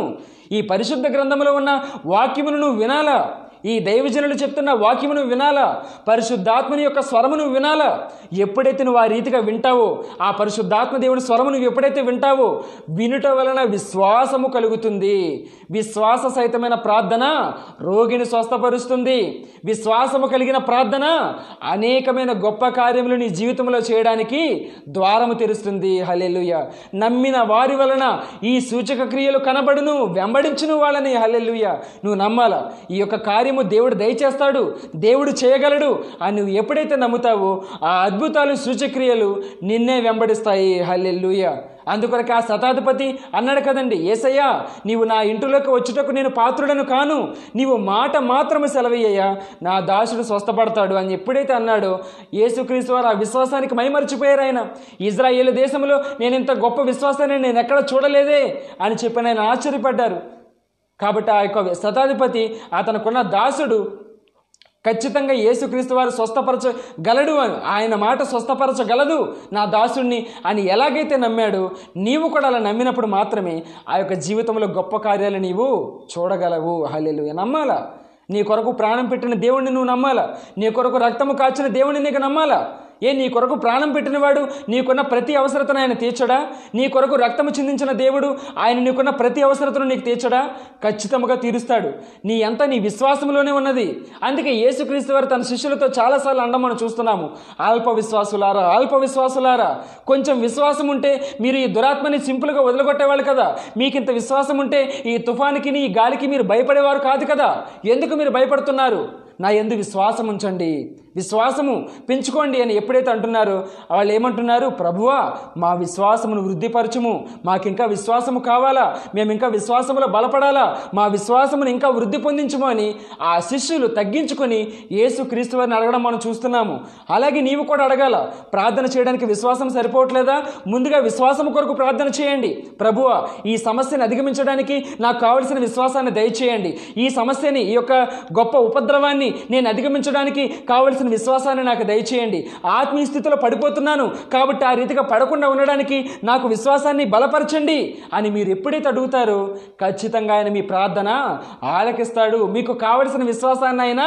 ఈ పరిశుద్ధ గ్రంథంలో ఉన్న వాక్యమును నువ్వు వినాలా? ఈ దైవజనులు చెప్తున్న వాక్యమును వినాలా? పరిశుద్ధాత్మని యొక్క స్వరమును వినాలా? ఎప్పుడైతే నువ్వు ఆ రీతిగా వింటావో ఆ పరిశుద్ధాత్మ దేవుని స్వరము నువ్వు ఎప్పుడైతే వింటావో వినుట వలన విశ్వాసము కలుగుతుంది. విశ్వాస సహితమైన ప్రార్థన రోగిని స్వస్థపరుస్తుంది. విశ్వాసము కలిగిన ప్రార్థన అనేకమైన గొప్ప కార్యములు నీ జీవితంలో చేయడానికి ద్వారము తెరుస్తుంది. హలెలుయ నమ్మిన వారి వలన ఈ సూచక క్రియలు కనబడును వెంబడించును వాళ్ళని. హలెలుయ నువ్వు నమ్మాలా? ఈ యొక్క కార్యం కార్యము దేవుడు దయచేస్తాడు దేవుడు చేయగలడు అని నువ్వు ఎప్పుడైతే నమ్ముతావో ఆ అద్భుతాలు సూచక్రియలు నిన్నే వెంబడిస్తాయి. హల్లెల్లుయ అందుకొరకు ఆ శతాధిపతి అన్నాడు కదండి ఏసయ్యా నీవు నా ఇంటిలోకి వచ్చుటకు నేను పాత్రుడను కాను నీవు మాట మాత్రము సెలవయ్యా నా దాసుడు స్వస్థపడతాడు అని ఎప్పుడైతే అన్నాడో యేసుక్రీస్తు వారు ఆ విశ్వాసానికి మైమరిచిపోయారు ఆయన. ఇజ్రాయేల్ దేశంలో నేను ఇంత గొప్ప విశ్వాసాన్ని నేను ఎక్కడ చూడలేదే అని చెప్పి ఆయన ఆశ్చర్యపడ్డారు. కాబట్టి ఆ యొక్క శతాధిపతి అతనుకున్న దాసుడు ఖచ్చితంగా యేసుక్రీస్తు వారు స్వస్థపరచగలడు అని ఆయన మాట స్వస్థపరచగలదు. నా దాసుణ్ణి అని ఎలాగైతే నమ్మాడో నీవు కూడా అలా నమ్మినప్పుడు మాత్రమే ఆ యొక్క జీవితంలో గొప్ప కార్యాలు నీవు చూడగలవు. హలేలు నమ్మాలా? నీ కొరకు ప్రాణం పెట్టిన దేవుణ్ణి నువ్వు నమ్మాలా? నీ కొరకు రక్తము కాచిన దేవుణ్ణి నీకు నమ్మాలా? ఏ నీ కొరకు ప్రాణం పెట్టినవాడు నీకున్న ప్రతి అవసరతను ఆయన తీర్చడా? నీ కొరకు రక్తము చిందించిన దేవుడు ఆయన నీకున్న ప్రతి అవసరతను నీకు తీర్చడా? ఖచ్చితంగా తీరుస్తాడు. నీ అంత నీ విశ్వాసంలోనే ఉన్నది. అందుకే యేసుక్రీస్తు వారు తన శిష్యులతో చాలాసార్లు అండం మనం చూస్తున్నాము. అల్ప విశ్వాసులారా అల్ప విశ్వాసులారా కొంచెం విశ్వాసం ఉంటే మీరు ఈ దురాత్మని సింపుల్గా వదిలగొట్టేవాళ్ళు కదా. మీకు ఇంత విశ్వాసం ఉంటే ఈ తుఫానికి ఈ గాలికి మీరు భయపడేవారు కాదు కదా. ఎందుకు మీరు భయపడుతున్నారు? నా ఎందు విశ్వాసం ఉంచండి. విశ్వాసము పెంచుకోండి అని ఎప్పుడైతే అంటున్నారో వాళ్ళు ఏమంటున్నారు? ప్రభువా మా విశ్వాసమును వృద్ధిపరచుము. మాకు ఇంకా విశ్వాసము కావాలా? మేము ఇంకా విశ్వాసములో బలపడాలా? మా విశ్వాసమును ఇంకా వృద్ధి పొందించము అని ఆ శిష్యులు తగ్గించుకొని యేసు క్రీస్తు వారిని అడగడం మనం చూస్తున్నాము. అలాగే నీవు కూడా అడగాల ప్రార్థన చేయడానికి విశ్వాసం సరిపోవట్లేదా? ముందుగా విశ్వాసం కొరకు ప్రార్థన చేయండి. ప్రభువ ఈ సమస్యను అధిగమించడానికి నాకు కావలసిన విశ్వాసాన్ని దయచేయండి. ఈ సమస్యని ఈ యొక్క గొప్ప ఉపద్రవాన్ని నేను అధిగమించడానికి కావలసిన కావలసిన విశ్వాసాన్ని నాకు దయచేయండి. ఆత్మీయ స్థితిలో పడిపోతున్నాను. కాబట్టి ఆ రీతిగా పడకుండా ఉండడానికి నాకు విశ్వాసాన్ని బలపరచండి అని మీరు ఎప్పుడైతే అడుగుతారో ఖచ్చితంగా ఆయన మీ ప్రార్థన ఆలకిస్తాడు. మీకు కావలసిన విశ్వాసాన్ని ఆయన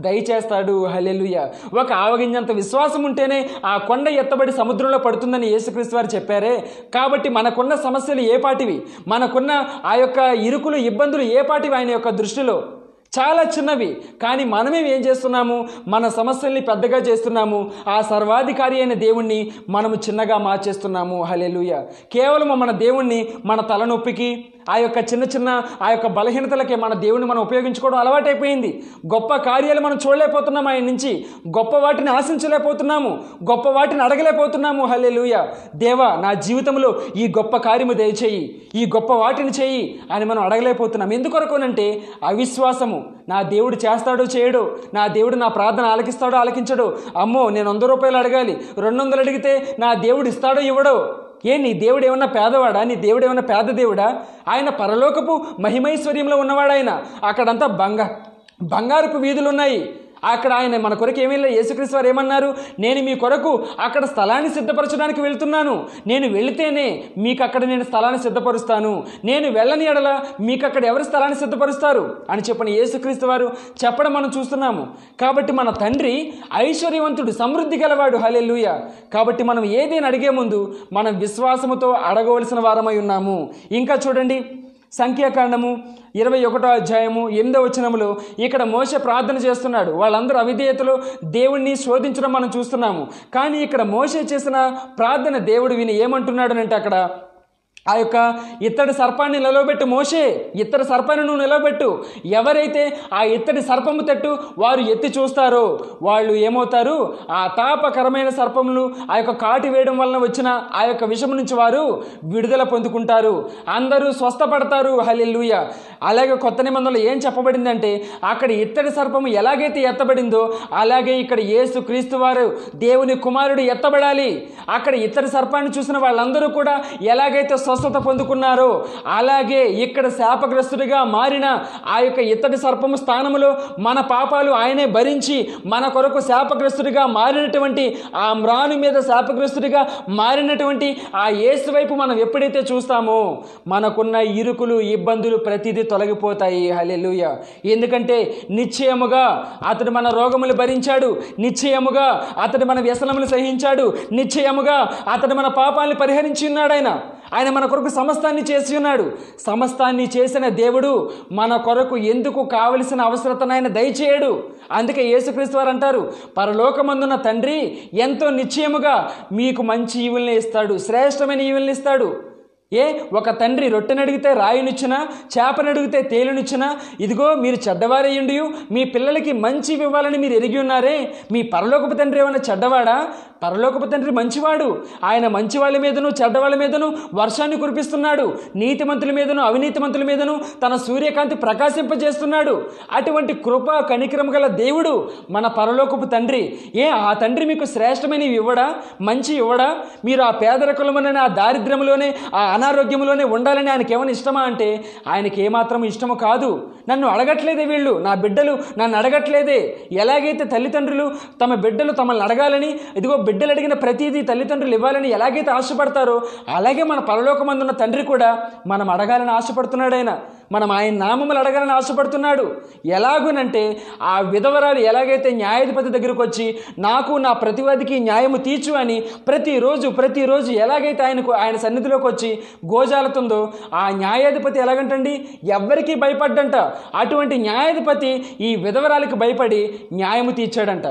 దయచేస్తాడు. హలెలుయ ఒక ఆవగింజంత విశ్వాసం ఉంటేనే ఆ కొండ ఎత్తబడి సముద్రంలో పడుతుందని యేసుక్రీస్తు వారు చెప్పారే. కాబట్టి మనకున్న సమస్యలు ఏ పాటివి? మనకున్న ఆ యొక్క ఇరుకులు ఇబ్బందులు ఏ పాటివి ఆయన యొక్క దృష్టిలో? చాలా చిన్నవి. కానీ మనమే ఏం చేస్తున్నాము? మన సమస్యల్ని పెద్దగా చేస్తున్నాము. ఆ సర్వాధికారి అయిన దేవుణ్ణి మనము చిన్నగా మార్చేస్తున్నాము. హలెలుయ కేవలం మన దేవుణ్ణి మన తలనొప్పికి ఆ యొక్క చిన్న చిన్న ఆ యొక్క బలహీనతలకి మన దేవుని మనం ఉపయోగించుకోవడం అలవాటైపోయింది. గొప్ప కార్యాలు మనం చూడలేకపోతున్నాం ఆయన నుంచి. గొప్ప వాటిని ఆశించలేకపోతున్నాము. గొప్ప వాటిని అడగలేకపోతున్నాము. హల్లెలూయ. దేవా నా జీవితంలో ఈ గొప్ప కార్యము దయచేయి. ఈ గొప్ప వాటిని చేయి అని మనం అడగలేకపోతున్నాం. ఎందుకొరకునంటే అవిశ్వాసము నా దేవుడు చేస్తాడో చేయడు. నా దేవుడు నా ప్రార్థన ఆలకిస్తాడో ఆలకించడు. అమ్మో నేను వంద రూపాయలు అడగాలి. రెండు వందలు అడిగితే నా దేవుడు ఇస్తాడో ఇవ్వడో? ఏ నీ దేవుడు ఏమన్నా పేదవాడా? నీ దేవుడు ఏమన్నా పేద దేవుడా? ఆయన పరలోకపు మహిమైశ్వర్యంలో ఉన్నవాడు ఆయన అక్కడంతా బంగా బంగారపు వీధులు ఉన్నాయి అక్కడ ఆయన మన కొరకు ఏమీ లేదు. యేసుక్రీస్తు వారు ఏమన్నారు? నేను మీ కొరకు అక్కడ స్థలాన్ని సిద్ధపరచడానికి వెళ్తున్నాను. నేను వెళితేనే మీకు అక్కడ నేను స్థలాన్ని సిద్ధపరుస్తాను. నేను వెళ్ళని ఎడల మీకు అక్కడ ఎవరు స్థలాన్ని సిద్ధపరుస్తారు? అని చెప్పిన యేసుక్రీస్తు వారు చెప్పడం మనం చూస్తున్నాము. కాబట్టి మన తండ్రి ఐశ్వర్యవంతుడు సమృద్ధి గలవాడు. హలెల్లుయ. కాబట్టి మనం ఏదైనా అడిగే ముందు మనం విశ్వాసముతో అడగవలసిన వారమై ఉన్నాము. ఇంకా చూడండి. సంఖ్యాకాండము ఇరవై ఒకటో అధ్యాయము ఎనిమిదో వచనములో ఇక్కడ మోస ప్రార్థన చేస్తున్నాడు. వాళ్ళందరూ అవిధేయతలో దేవుణ్ణి శోధించడం మనం చూస్తున్నాము. కానీ ఇక్కడ మోసే చేసిన ప్రార్థన దేవుడు విని ఏమంటున్నాడనంటే అక్కడ ఆ యొక్క ఇత్తడి సర్పాన్ని నిలవబెట్టు మోసే ఇత్తడి సర్పాన్ని నువ్వు నిలవబెట్టు. ఎవరైతే ఆ ఇత్తడి సర్పము తట్టు వారు ఎత్తి చూస్తారో వాళ్ళు ఏమవుతారు? ఆ తాపకరమైన సర్పములు ఆ యొక్క కాటి వేయడం వలన వచ్చిన ఆ యొక్క విషము నుంచి వారు విడుదల పొందుకుంటారు. అందరూ స్వస్థపడతారు. హలెల్లుయ. అలాగే కొత్త నిబంధనలో ఏం చెప్పబడిందంటే అక్కడ ఇత్తడి సర్పము ఎలాగైతే ఎత్తబడిందో అలాగే ఇక్కడ యేసు క్రీస్తు వారు దేవుని కుమారుడు ఎత్తబడాలి. అక్కడ ఇత్తడి సర్పాన్ని చూసిన వాళ్ళందరూ కూడా ఎలాగైతే స్వస్థత పొందుకున్నారో. అలాగే ఇక్కడ శాపగ్రస్తుడిగా మారిన ఆ యొక్క ఇత్తడి సర్పము స్థానములో మన పాపాలు ఆయనే భరించి మన కొరకు శాపగ్రస్తుడిగా మారినటువంటి ఆ మ్రాను మీద శాపగ్రస్తుడిగా మారినటువంటి ఆ యేసు వైపు మనం ఎప్పుడైతే చూస్తామో మనకున్న ఇరుకులు ఇబ్బందులు ప్రతిదీ తొలగిపోతాయి. హలెలుయ ఎందుకంటే నిశ్చయముగా అతడు మన రోగములు భరించాడు. నిశ్చయముగా అతడు మన వ్యసనములు సహించాడు. నిశ్చయముగా అతడు మన పాపాలను పరిహరించి ఉన్నాడు ఆయన. ఆయన మన కొరకు సమస్తాన్ని చేసి ఉన్నాడు. సమస్తాన్ని చేసిన దేవుడు మన కొరకు ఎందుకు కావలసిన అవసరతను ఆయన దయచేయడు. అందుకే యేసుక్రీస్తు వారు అంటారు పరలోకమందున్న తండ్రి ఎంతో నిశ్చయముగా మీకు మంచి ఈవుల్ని ఇస్తాడు శ్రేష్టమైన ఈవుల్ని ఇస్తాడు. ఏ ఒక తండ్రి రొట్టెనడిగితే రాయునిచ్చినా చేపనడిగితే తేలునిచ్చినా ఇదిగో మీరు చెడ్డవారయ్యుండి మీ పిల్లలకి మంచి ఇవ్వాలని మీరు ఎరిగి ఉన్నారే. మీ పరలోకపు తండ్రి ఏమైనా చెడ్డవాడా? పరలోకపు తండ్రి మంచివాడు. ఆయన మంచివాళ్ళ మీదను చెడ్డవాళ్ళ మీదను వర్షాన్ని కురిపిస్తున్నాడు. నీతిమంతుల మీదను అవినీతిమంతుల మీదను తన సూర్యకాంతి ప్రకాశింపజేస్తున్నాడు. అటువంటి కృప కనికరం గల దేవుడు మన పరలోకపు తండ్రి. ఏ ఆ తండ్రి మీకు శ్రేష్టమైనవి ఇవ్వడా? మంచి ఇవ్వడా? మీరు ఆ పేదరికలలోనే ఆ దారిద్ర్యంలోనే ఆ అనారోగ్యంలోనే ఉండాలని ఆయనకి ఏమైనా ఇష్టమా అంటే ఆయనకి ఏమాత్రం ఇష్టము కాదు. నన్ను అడగట్లేదే వీళ్ళు నా బిడ్డలు నన్ను అడగట్లేదే. ఎలాగైతే తల్లిదండ్రులు తమ బిడ్డలు తమల్ని అడగాలని ఇదిగో బిడ్డలు అడిగిన ప్రతిదీ తల్లిదండ్రులు ఇవ్వాలని ఎలాగైతే ఆశపడతారో అలాగే మన పరలోకమందున్న తండ్రి కూడా మనం అడగాలని ఆశపడుతున్నాడు ఆయన. మనం ఆయన నామములు అడగాలని ఆశపడుతున్నాడు. ఎలాగునంటే ఆ విధవరాలు ఎలాగైతే న్యాయాధిపతి దగ్గరకు వచ్చి నాకు నా ప్రతివాదికి న్యాయము తీర్చు అని ప్రతిరోజు ప్రతిరోజు ఎలాగైతే ఆయనకు ఆయన సన్నిధిలోకి వచ్చి గోజాలుతుందో ఆ న్యాయాధిపతి ఎలాగంటండి? ఎవ్వరికీ భయపడ్డంట. అటువంటి న్యాయాధిపతి ఈ విధవరాలకి భయపడి న్యాయము తీర్చాడంట.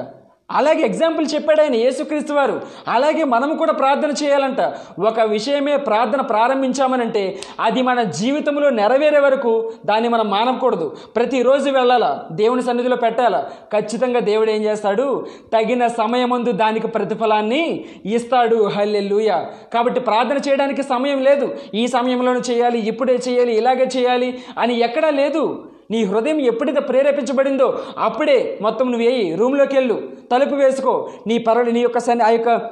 అలాగే ఎగ్జాంపుల్ చెప్పాడు ఆయన యేసుక్రీస్తు వారు. అలాగే మనము కూడా ప్రార్థన చేయాలంట. ఒక విషయమే ప్రార్థన ప్రారంభించామనంటే అది మన జీవితంలో నెరవేరే వరకు దాన్ని మనం మానకూడదు. ప్రతిరోజు వెళ్ళాలా దేవుని సన్నిధిలో పెట్టాలా. ఖచ్చితంగా దేవుడు ఏం చేస్తాడు? తగిన సమయమందు దానికి ప్రతిఫలాన్ని ఇస్తాడు. హల్లెల్లుయ కాబట్టి ప్రార్థన చేయడానికి సమయం లేదు. ఈ సమయంలోనే చేయాలి ఇప్పుడే చేయాలి ఇలాగే చేయాలి అని ఎక్కడా లేదు. నీ హృదయం ఎప్పుడైతే ప్రేరేపించబడిందో అప్పుడే మొత్తం నువ్వు వేయి రూమ్లోకి వెళ్ళు. తలుపు వేసుకో. నీ పరలు నీ యొక్క సన్ని ఆ యొక్క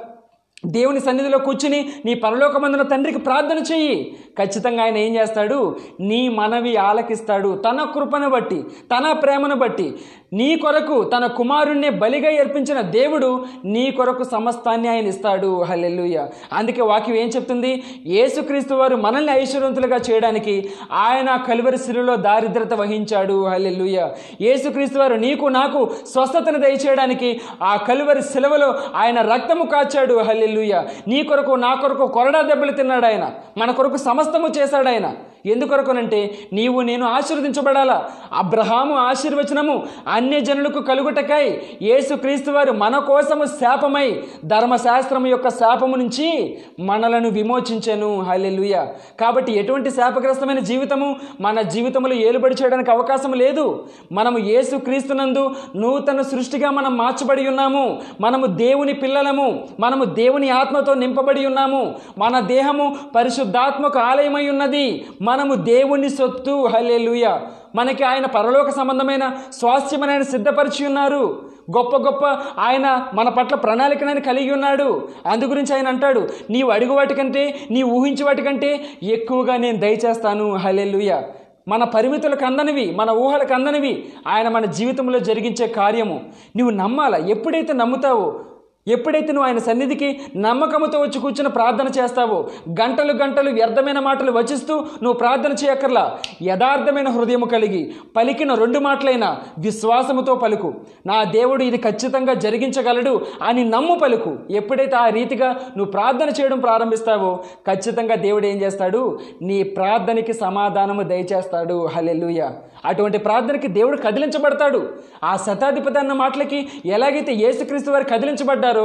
దేవుని సన్నిధిలో కూర్చుని నీ పరలోకమందున తండ్రికి ప్రార్థన చెయ్యి. ఖచ్చితంగా ఆయన ఏం చేస్తాడు? నీ మనవి ఆలకిస్తాడు. తన కృపను బట్టి తన ప్రేమను బట్టి నీ కొరకు తన కుమారుణ్ణి బలిగా అర్పించిన దేవుడు నీ కొరకు సమస్తాన్ని ఆయన ఇస్తాడు. హల్లెలూయ. అందుకే వాక్యం ఏం చెప్తుంది? యేసుక్రీస్తు వారు మనల్ని ఐశ్వర్యవంతులుగా చేయడానికి ఆయన కలువరి శిలులో దారిద్రత వహించాడు. హల్లెలూయ. యేసుక్రీస్తు వారు నీకు నాకు స్వస్థతను దయచేయడానికి ఆ కలువరి శిలవలో ఆయన రక్తము కాచాడు. హల్లెలూయ. నీ కొరకు నా కొరకు కొరడా దెబ్బలు తిన్నాడు ఆయన. మన కొరకు సమస్తము చేశాడు ఆయన. ఎందుకొరకునంటే నీవు నేను ఆశీర్వదించబడాలా? అబ్రహాము ఆశీర్వచనము అన్య జనులకు కలుగుటకై యేసుక్రీస్తు వారు మన కోసము శాపమై ధర్మశాస్త్రం యొక్క శాపము నుంచి మనలను విమోచించెను. హలెలుయ కాబట్టి ఎటువంటి శాపగ్రస్తమైన జీవితము మన జీవితంలో ఏలుబడి చేయడానికి అవకాశం లేదు. మనము యేసుక్రీస్తునందు నూతన సృష్టిగా మనం మార్చబడి ఉన్నాము. మనము దేవుని పిల్లలము మనము దేవుని ఆత్మతో నింపబడి ఉన్నాము. మన దేహము పరిశుద్ధాత్మక ఆలయమై ఉన్నది. మన మనము దేవుని సొత్తు. హలే లూయ మనకి ఆయన పరలోక సంబంధమైన స్వాస్థ్యమని ఆయన సిద్ధపరిచి ఉన్నారు. గొప్ప గొప్ప ఆయన మన పట్ల ప్రణాళికనని కలిగి ఉన్నాడు. అందు గురించి ఆయన అంటాడు నీవు అడుగు వాటికంటే నీవు ఊహించే వాటికంటే ఎక్కువగా నేను దయచేస్తాను. లూయ మన పరిమితులకు అందనివి మన ఊహలకు అందనివి. ఆయన మన జీవితంలో జరిగించే కార్యము. నువ్వు నమ్మాలా? ఎప్పుడైతే నమ్ముతావో ఎప్పుడైతే నువ్వు ఆయన సన్నిధికి నమ్మకముతో వచ్చి కూర్చుని ప్రార్థన చేస్తావో గంటలు గంటలు వ్యర్థమైన మాటలు వచిస్తూ నువ్వు ప్రార్థన చేయక్కర్లా. యథార్థమైన హృదయము కలిగి పలికిన రెండు మాటలైనా విశ్వాసముతో పలుకు. నా దేవుడు ఇది ఖచ్చితంగా జరిగించగలడు అని నమ్ము పలుకు. ఎప్పుడైతే ఆ రీతిగా నువ్వు ప్రార్థన చేయడం ప్రారంభిస్తావో ఖచ్చితంగా దేవుడు ఏం చేస్తాడు? నీ ప్రార్థనకి సమాధానము దయచేస్తాడు. హలెల్లుయ. అటువంటి ప్రార్థనకి దేవుడు కదిలించబడతాడు. ఆ శతాధిపతి అన్న మాటలకి ఎలాగైతే యేసుక్రీస్తు వారు కదిలించబడ్డారు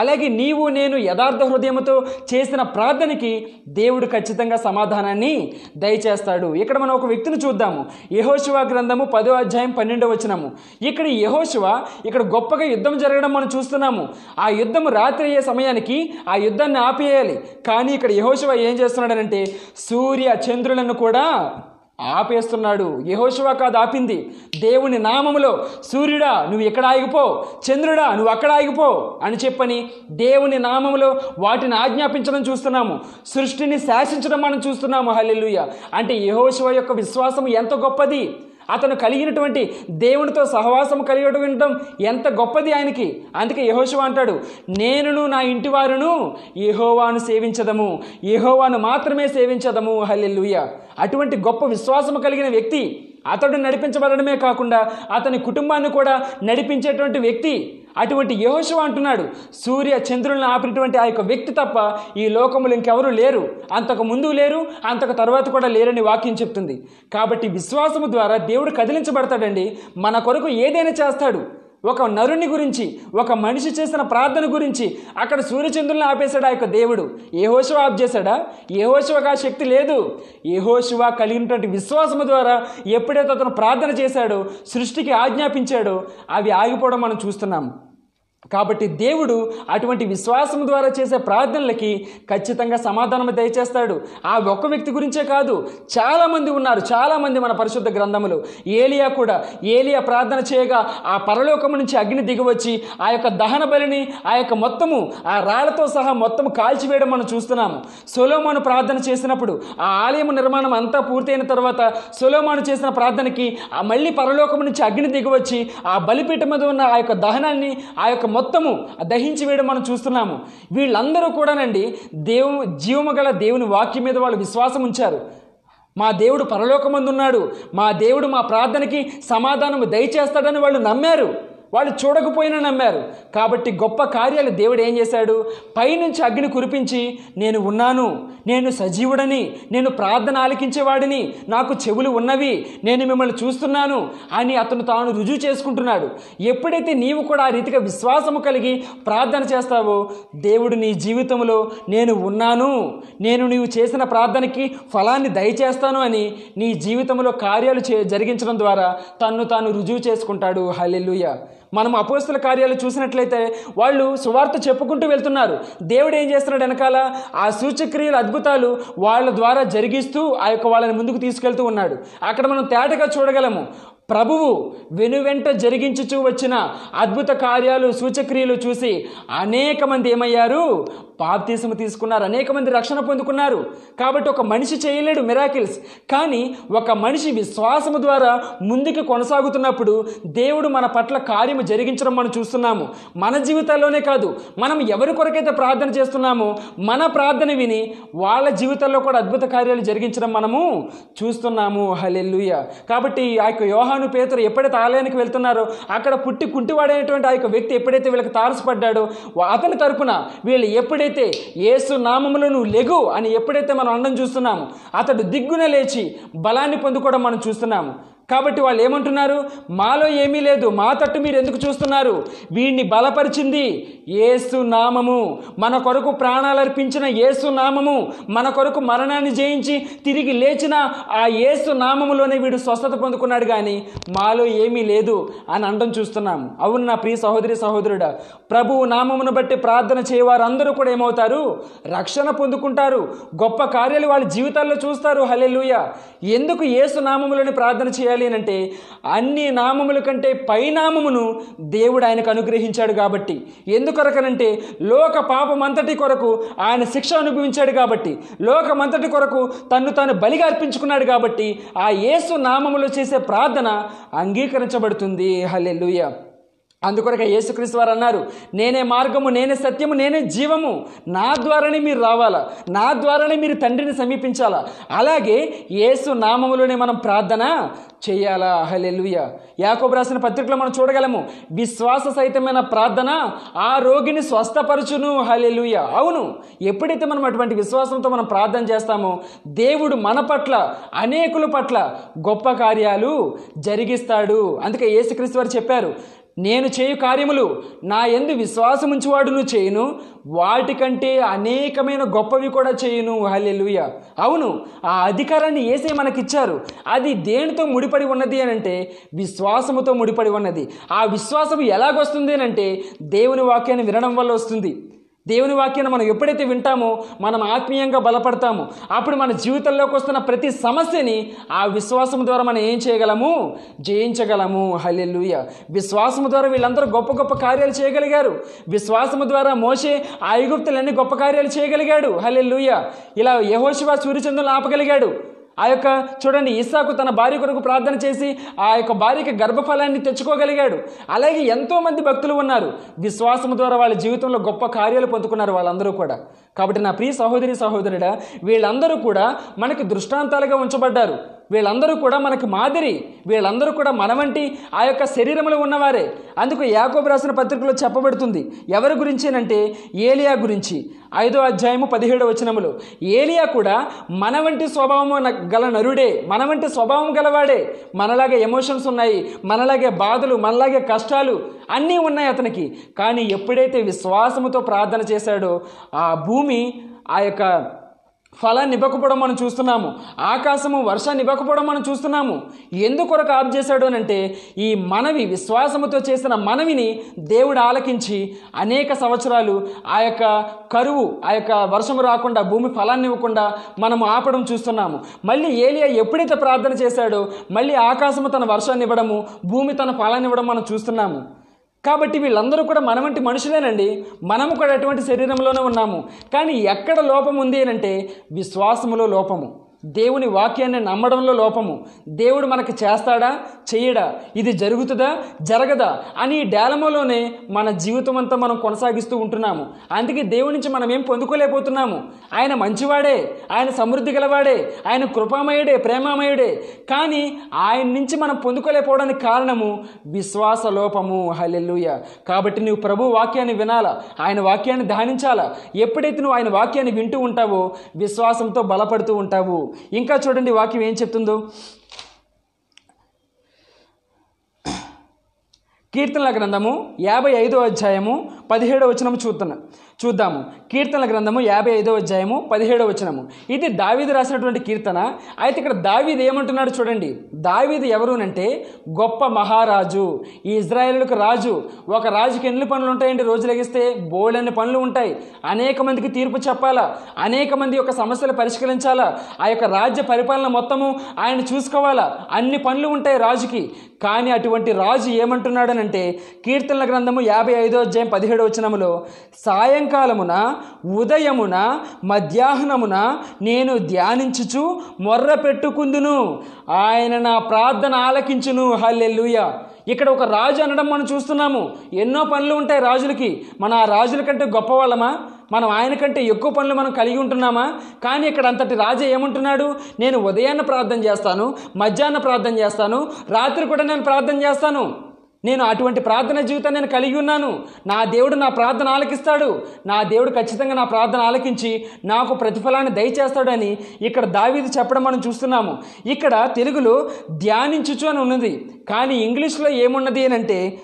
అలాగే నీవు నేను యథార్థ హృదయముతో చేసిన ప్రార్థనకి దేవుడు ఖచ్చితంగా సమాధానాన్ని దయచేస్తాడు. ఇక్కడ మనం ఒక వ్యక్తిని చూద్దాము. యహోశివ గ్రంథము పదో అధ్యాయం పన్నెండవ వచనము. ఇక్కడ యహోశివ ఇక్కడ గొప్పగా యుద్ధం జరగడం మనం చూస్తున్నాము. ఆ యుద్ధం రాత్రి అయ్యే సమయానికి ఆ యుద్ధాన్ని ఆపేయాలి. కానీ ఇక్కడ యహోశివ ఏం చేస్తున్నాడనంటే సూర్య చంద్రులను కూడా ఆపేస్తున్నాడు. యహోశివ కాదు ఆపింది. దేవుని నామములో సూర్యుడా నువ్వు ఇక్కడ ఆగిపో? చంద్రుడా నువ్వు అక్కడ ఆగిపో? అని చెప్పని దేవుని నామములో వాటిని ఆజ్ఞాపించడం చూస్తున్నాము. సృష్టిని శాసించడం మనం చూస్తున్నాము. హల్లెలూయ. అంటే యహోశివ యొక్క విశ్వాసం ఎంత గొప్పది? అతను కలిగినటువంటి దేవునితో సహవాసం కలిగి ఉండడం ఎంత గొప్పది ఆయనకి. అందుకే యహోశివ అంటాడు నేనును నా ఇంటి వారును యహోవాను సేవించదము. యహోవాను మాత్రమే సేవించదము. హల్లెలూయ. అటువంటి గొప్ప విశ్వాసము కలిగిన వ్యక్తి అతడు నడిపించబడమే కాకుండా అతని కుటుంబాన్ని కూడా నడిపించేటువంటి వ్యక్తి అటువంటి యహోశివ అంటున్నాడు సూర్య చంద్రులను ఆపినటువంటి ఆ యొక్క వ్యక్తి తప్ప ఈ లోకములు ఇంకెవరూ లేరు. అంతకు ముందు లేరు అంతకు తర్వాత కూడా లేరని వాక్యం చెప్తుంది. కాబట్టి విశ్వాసము ద్వారా దేవుడు కదిలించబడతాడండి. మన కొరకు ఏదైనా చేస్తాడు. ఒక నరుని గురించి ఒక మనిషి చేసిన ప్రార్థన గురించి అక్కడ సూర్యచంద్రుల్ని ఆపేశాడు ఆ యొక్క దేవుడు? ఏహోశివ ఆప్ చేశాడా? ఏహోశివకు ఆ శక్తి లేదు. ఏహోశివ కలిగినటువంటి విశ్వాసము ద్వారా ఎప్పుడైతే అతను ప్రార్థన చేశాడో సృష్టికి ఆజ్ఞాపించాడో అవి ఆగిపోవడం మనం చూస్తున్నాం. కాబట్టి దేవుడు అటువంటి విశ్వాసం ద్వారా చేసే ప్రార్థనలకి ఖచ్చితంగా సమాధానం దయచేస్తాడు. ఆ ఒక్క వ్యక్తి గురించే కాదు చాలామంది ఉన్నారు చాలామంది మన పరిశుద్ధ గ్రంథములు. ఏలియా కూడా ఏలియా ప్రార్థన చేయగా ఆ పరలోకము నుంచి అగ్ని దిగివచ్చి ఆ యొక్క దహన బలిని ఆ యొక్క మొత్తము ఆ రాళ్ళతో సహా మొత్తం కాల్చివేయడం మనం చూస్తున్నాము. సొలోమాను ప్రార్థన చేసినప్పుడు ఆ ఆలయం నిర్మాణం అంతా పూర్తయిన తర్వాత సొలోమాను చేసిన ప్రార్థనకి ఆ మళ్ళీ పరలోకము నుంచి అగ్ని దిగివచ్చి ఆ బలిపీఠం మీద ఉన్న ఆ యొక్క దహనాన్ని ఆ యొక్క మొత్తము దహించి వేయడం మనం చూస్తున్నాము. వీళ్ళందరూ కూడానండి దేవు జీవము గల దేవుని వాక్యం మీద వాళ్ళు విశ్వాసం ఉంచారు. మా దేవుడు పరలోకమందున్నాడు. మా దేవుడు మా ప్రార్థనకి సమాధానము దయచేస్తాడని వాళ్ళు నమ్మారు. వాళ్ళు చూడకపోయినా నమ్మారు. కాబట్టి గొప్ప కార్యాలు దేవుడు ఏం చేశాడు? పైనుంచి అగ్ని కురిపించి నేను ఉన్నాను నేను సజీవుడని నేను ప్రార్థన ఆలకించేవాడిని నాకు చెవులు ఉన్నవి నేను మిమ్మల్ని చూస్తున్నాను అని అతను తాను రుజువు చేసుకుంటున్నాడు. ఎప్పుడైతే నీవు కూడా ఆ రీతిగా విశ్వాసము కలిగి ప్రార్థన చేస్తావో దేవుడు నీ జీవితంలో నేను ఉన్నాను నేను నీవు చేసిన ప్రార్థనకి ఫలాన్ని దయచేస్తాను అని నీ జీవితంలో కార్యాలు చే జరిగించడం ద్వారా తన్ను తాను రుజువు చేసుకుంటాడు. హల్లెలూయ. మనం అపోస్తుల కార్యాలు చూసినట్లయితే వాళ్ళు సువార్త చెప్పుకుంటూ వెళ్తున్నారు. దేవుడు ఏం చేస్తున్నాడు వెనకాల? ఆ సూచక్రియల అద్భుతాలు వాళ్ళ ద్వారా జరిగిస్తూ ఆ యొక్క వాళ్ళని ముందుకు తీసుకెళ్తూ ఉన్నాడు. అక్కడ మనం తేటగా చూడగలము. ప్రభువు వెనువెంట జరిగించుచూ వచ్చిన అద్భుత కార్యాలు సూచక్రియలు చూసి అనేక మంది ఏమయ్యారు? బాప్తీసము తీసుకున్నారు. అనేక మంది రక్షణ పొందుకున్నారు. కాబట్టి ఒక మనిషి చేయలేడు మిరాకిల్స్. కానీ ఒక మనిషి విశ్వాసము ద్వారా ముందుకు కొనసాగుతున్నప్పుడు దేవుడు మన పట్ల కార్యము జరిగించడం మనం చూస్తున్నాము. మన జీవితాల్లోనే కాదు మనం ఎవరి కొరకైతే ప్రార్థన చేస్తున్నామో మన ప్రార్థన విని వాళ్ళ జీవితాల్లో కూడా అద్భుత కార్యాలు జరిగించడం మనము చూస్తున్నాము. హలెల్లుయ. కాబట్టి ఆ యొక్క యోహాను పేతురు ఎప్పుడైతే ఆలయానికి వెళ్తున్నారో అక్కడ పుట్టి కుంటివాడైనటువంటి ఆ యొక్క వ్యక్తి ఎప్పుడైతే వీళ్ళకి తారసపడ్డాడో అతని తరపున వీళ్ళు ఎప్పుడైతే ఏసు నామములో నువ్వు లెగు అని ఎప్పుడైతే మనం అండం చూస్తున్నాము అతడు దిగ్గున లేచి బలాన్ని పొందుకోవడం మనం చూస్తున్నాము. కాబట్టి వాళ్ళు ఏమంటున్నారు? మాలో ఏమీ లేదు. మా తట్టు మీరు ఎందుకు చూస్తున్నారు? వీడిని బలపరిచింది ఏసు నామము. మన కొరకు ప్రాణాలు అర్పించిన ఏసు నామము. మన కొరకు మరణాన్ని జయించి తిరిగి లేచిన ఆ ఏసు నామములోనే వీడు స్వస్థత పొందుకున్నాడు కానీ మాలో ఏమీ లేదు అని అండం చూస్తున్నాం. అవును నా ప్రియ సహోదరి సహోదరుడా ప్రభువు నామమును బట్టి ప్రార్థన చేయవారు అందరూ కూడా ఏమవుతారు? రక్షణ పొందుకుంటారు. గొప్ప కార్యాలు వాళ్ళ జీవితాల్లో చూస్తారు. హలెలుయ ఎందుకు ఏసు నామములని ప్రార్థన చేయాలి? అని అంటే అన్ని నామముల కంటే పైనామమును దేవుడు ఆయనకు అనుగ్రహించాడు కాబట్టి. ఎందుకొరకనంటే లోక పాపమంతటి కొరకు ఆయన శిక్ష అనుభవించాడు కాబట్టి లోకమంతటి కొరకు తన్ను తాను బలిగా అర్పించుకున్నాడు కాబట్టి ఆ యేసు నామములో చేసే ప్రార్థన అంగీకరించబడుతుంది. హల్లెలూయా. అందుకొరక యేసుక్రీస్తు వారు అన్నారు నేనే మార్గము నేనే సత్యము నేనే జీవము. నా ద్వారానే మీరు రావాలా? నా ద్వారానే మీరు తండ్రిని సమీపించాలా? అలాగే యేసు నామములోనే మనం ప్రార్థన చేయాలా? హలెలుయ యాకోబు రాసిన పత్రికలో మనం చూడగలము విశ్వాస సహితమైన ప్రార్థన ఆ రోగిని స్వస్థపరచును. హలెలుయ అవును ఎప్పుడైతే మనం అటువంటి విశ్వాసంతో మనం ప్రార్థన చేస్తామో దేవుడు మన పట్ల అనేకుల పట్ల గొప్ప కార్యాలు జరిగిస్తాడు. అందుకే యేసుక్రీస్తు వారు చెప్పారు నేను చేయు కార్యములు నా ఎందు విశ్వాసముంచువాడును చేయను. వాటికంటే అనేకమైన గొప్పవి కూడా చేయను. హలెలుయ అవును ఆ అధికారాన్ని ఏసే మనకిచ్చారు. అది దేనితో ముడిపడి ఉన్నది అని అంటే విశ్వాసముతో ముడిపడి ఉన్నది. ఆ విశ్వాసం ఎలాగొస్తుంది అని అంటే దేవుని వాక్యాన్ని వినడం వల్ల వస్తుంది. దేవుని వాక్యాన్ని మనం ఎప్పుడైతే వింటామో మనం ఆత్మీయంగా బలపడతామో అప్పుడు మన జీవితంలోకి వస్తున్న ప్రతి సమస్యని ఆ విశ్వాసం ద్వారా మనం ఏం చేయగలము? జయించగలము. హల్లెలూయ. విశ్వాసము ద్వారా వీళ్ళందరూ గొప్ప గొప్ప కార్యాలు చేయగలిగారు. విశ్వాసము ద్వారా మోసే ఆ ఐగుప్తులన్నీ గొప్ప కార్యాలు చేయగలిగాడు. హల్లెలూయ. ఇలా యహోశివా సూర్యచంద్రులు ఆపగలిగాడు. ఆ యొక్క చూడండి ఇస్సాకు తన భార్య కొరకు ప్రార్థన చేసి ఆ యొక్క భార్యకి గర్భఫలాన్ని తెచ్చుకోగలిగాడు. అలాగే ఎంతోమంది భక్తులు ఉన్నారు. విశ్వాసం ద్వారా వాళ్ళ జీవితంలో గొప్ప కార్యాలు పొందుకున్నారు వాళ్ళందరూ కూడా. కాబట్టి నా ప్రియ సహోదరి సహోదరుడా వీళ్ళందరూ కూడా మనకి దృష్టాంతాలుగా ఉంచబడ్డారు. వీళ్ళందరూ కూడా మనకు మాదిరి. వీళ్ళందరూ కూడా మన వంటి ఆ యొక్క శరీరంలో ఉన్నవారే. అందుకు యాకోబు రాసిన పత్రికలో చెప్పబడుతుంది. ఎవరి గురించేనంటే ఏలియా గురించి. ఐదో అధ్యాయము పదిహేడో వచనములు. ఏలియా కూడా మన వంటి స్వభావము గల నరుడే. మన వంటి స్వభావం గలవాడే. మనలాగే ఎమోషన్స్ ఉన్నాయి. మనలాగే బాధలు మనలాగే కష్టాలు అన్నీ ఉన్నాయి అతనికి. కానీ ఎప్పుడైతే విశ్వాసముతో ప్రార్థన చేశాడో ఆ భూ భూమి ఆ యొక్క ఫలాన్ని ఇవ్వకపోవడం మనం చూస్తున్నాము. ఆకాశము వర్షాన్ని ఇవ్వకపోవడం మనం చూస్తున్నాము. ఎందుకొరకు ఆప్ చేశాడు అని అంటే ఈ మనవి విశ్వాసముతో చేసిన మనవిని దేవుడు ఆలకించి అనేక సంవత్సరాలు ఆ యొక్క కరువు ఆ యొక్క వర్షం రాకుండా భూమి ఫలాన్ని ఇవ్వకుండా మనము ఆపడం చూస్తున్నాము. మళ్ళీ ఏలియా ఎప్పుడైతే ప్రార్థన చేశాడో మళ్ళీ ఆకాశము తన వర్షాన్ని ఇవ్వడము భూమి తన ఫలాన్ని ఇవ్వడం మనం చూస్తున్నాము. కాబట్టి వీళ్ళందరూ కూడా మన వంటి మనుషులేనండి. మనము కూడా అటువంటి శరీరంలోనే ఉన్నాము. కానీ ఎక్కడ లోపం ఉంది అని అంటే విశ్వాసములో లోపము. దేవుని వాక్యాన్ని నమ్మడంలో లోపము. దేవుడు మనకు చేస్తాడా? చేయడా? ఇది జరుగుతుందా? జరగదా? అని ఈ డేలమలోనే మన జీవితం అంతా మనం కొనసాగిస్తూ ఉంటున్నాము. అందుకే దేవుడి నుంచి మనం ఏం పొందుకోలేకపోతున్నాము. ఆయన మంచివాడే ఆయన సమృద్ధి గలవాడే ఆయన కృపామయుడే ప్రేమామయుడే. కానీ ఆయన నుంచి మనం పొందుకోలేకపోవడానికి కారణము విశ్వాస లోపము. హలెల్లుయ. కాబట్టి నువ్వు ప్రభు వాక్యాన్ని వినాలా? ఆయన వాక్యాన్ని ధ్యానించాలా? ఎప్పుడైతే నువ్వు ఆయన వాక్యాన్ని వింటూ ఉంటావో విశ్వాసంతో బలపడుతూ ఉంటావు. ఇంకా చూడండి వాక్యం ఏం చెప్తుందో. కీర్తనల గ్రంథము యాభై ఐదో అధ్యాయము పదిహేడో వచనము చూద్దాం చూద్దాము. కీర్తనల గ్రంథము యాభై ఐదో అధ్యాయము పదిహేడవ వచనము. ఇది దావీది రాసినటువంటి కీర్తన. అయితే ఇక్కడ దావీదు ఏమంటున్నాడు చూడండి. దావీదు ఎవరునంటే గొప్ప మహారాజు ఈ ఇజ్రాయేలులకు రాజు. ఒక రాజుకి ఎన్ని పనులు ఉంటాయండి? రోజు లెగిస్తే బోలెన్ని పనులు ఉంటాయి. అనేక మందికి తీర్పు చెప్పాలా? అనేక మంది యొక్క సమస్యలు పరిష్కరించాలా? ఆ యొక్క రాజ్య పరిపాలన మొత్తము ఆయన చూసుకోవాలా? అన్ని పనులు ఉంటాయి రాజుకి. కానీ అటువంటి రాజు ఏమంటున్నాడనంటే కీర్తనల గ్రంథము యాభై ఐదో అధ్యాయం పదిహేడు వచనములో సాయంకాలమున ఉదయమున మధ్యాహ్నమున నేను ధ్యానించుచు మొర్ర పెట్టుకుందును. ఆయన నా ప్రార్థన ఆలకించును. హల్లెల్లుయ ఇక్కడ ఒక రాజు అనడం మనం చూస్తున్నాము. ఎన్నో పనులు ఉంటాయి రాజులకి. మన ఆ రాజుల కంటే గొప్పవాళ్ళమా? మనం ఆయన కంటే ఎక్కువ పనులు మనం కలిగి ఉంటున్నామా? కానీ ఇక్కడ అంతటి రాజు ఏమంటున్నాడు? నేను ఉదయాన్న ప్రార్థన చేస్తాను మధ్యాహ్న ప్రార్థన చేస్తాను రాత్రి కూడా నేను ప్రార్థన చేస్తాను. నేను అటువంటి ప్రార్థన జీవితాన్ని నేను కలిగి ఉన్నాను. నా దేవుడు నా ప్రార్థన ఆలకిస్తాడు. నా దేవుడు ఖచ్చితంగా నా ప్రార్థన ఆలకించి నాకు ప్రతిఫలాన్ని దయచేస్తాడని ఇక్కడ దావీది చెప్పడం మనం చూస్తున్నాము. ఇక్కడ తెలుగులో ధ్యానించుచు అని ఉన్నది. కానీ ఇంగ్లీష్లో ఏమున్నది అని అంటే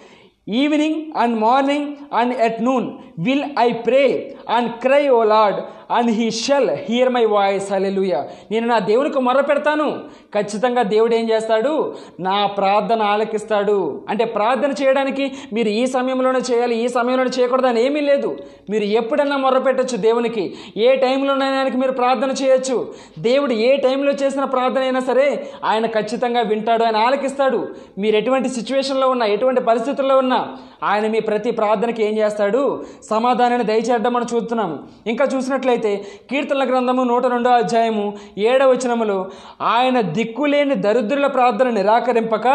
evening and morning and at noon will I pray and cry O Lord and he shall hear my voice hallelujah నేను నా దేవునికి మొర్ర పెడతాను ఖచ్చితంగా దేవుడు ఏం చేస్తాడు? నా ప్రార్థన ఆలకిస్తాడు. అంటే ప్రార్థన చేయడానికి మీరు ఈ సమయంలోనే చేయాలి ఈ సమయంలోనే చేయకూడదని ఏమీ లేదు. మీరు ఎప్పుడన్నా మొర్ర పెట్టచ్చు దేవునికి. ఏ టైంలోనైనా ఆయనకి మీరు ప్రార్థన చేయొచ్చు. దేవుడు ఏ టైంలో చేసిన ప్రార్థన అయినా సరే ఆయన ఖచ్చితంగా వింటాడు ఆయన ఆలకిస్తాడు. మీరు ఎటువంటి సిచ్యువేషన్లో ఉన్నా ఎటువంటి పరిస్థితుల్లో ఉన్నా ఆయన మీ ప్రతి ప్రార్థనకి ఏం చేస్తాడు? సమాధానాన్ని దయచేయడం మనం చూస్తున్నాము. ఇంకా చూసినట్లయితే కీర్తనల గ్రంథము నూట రెండో అధ్యాయము ఏడవచనములో ఆయన దిక్కులేని దరిద్రుల ప్రార్థన నిరాకరింపక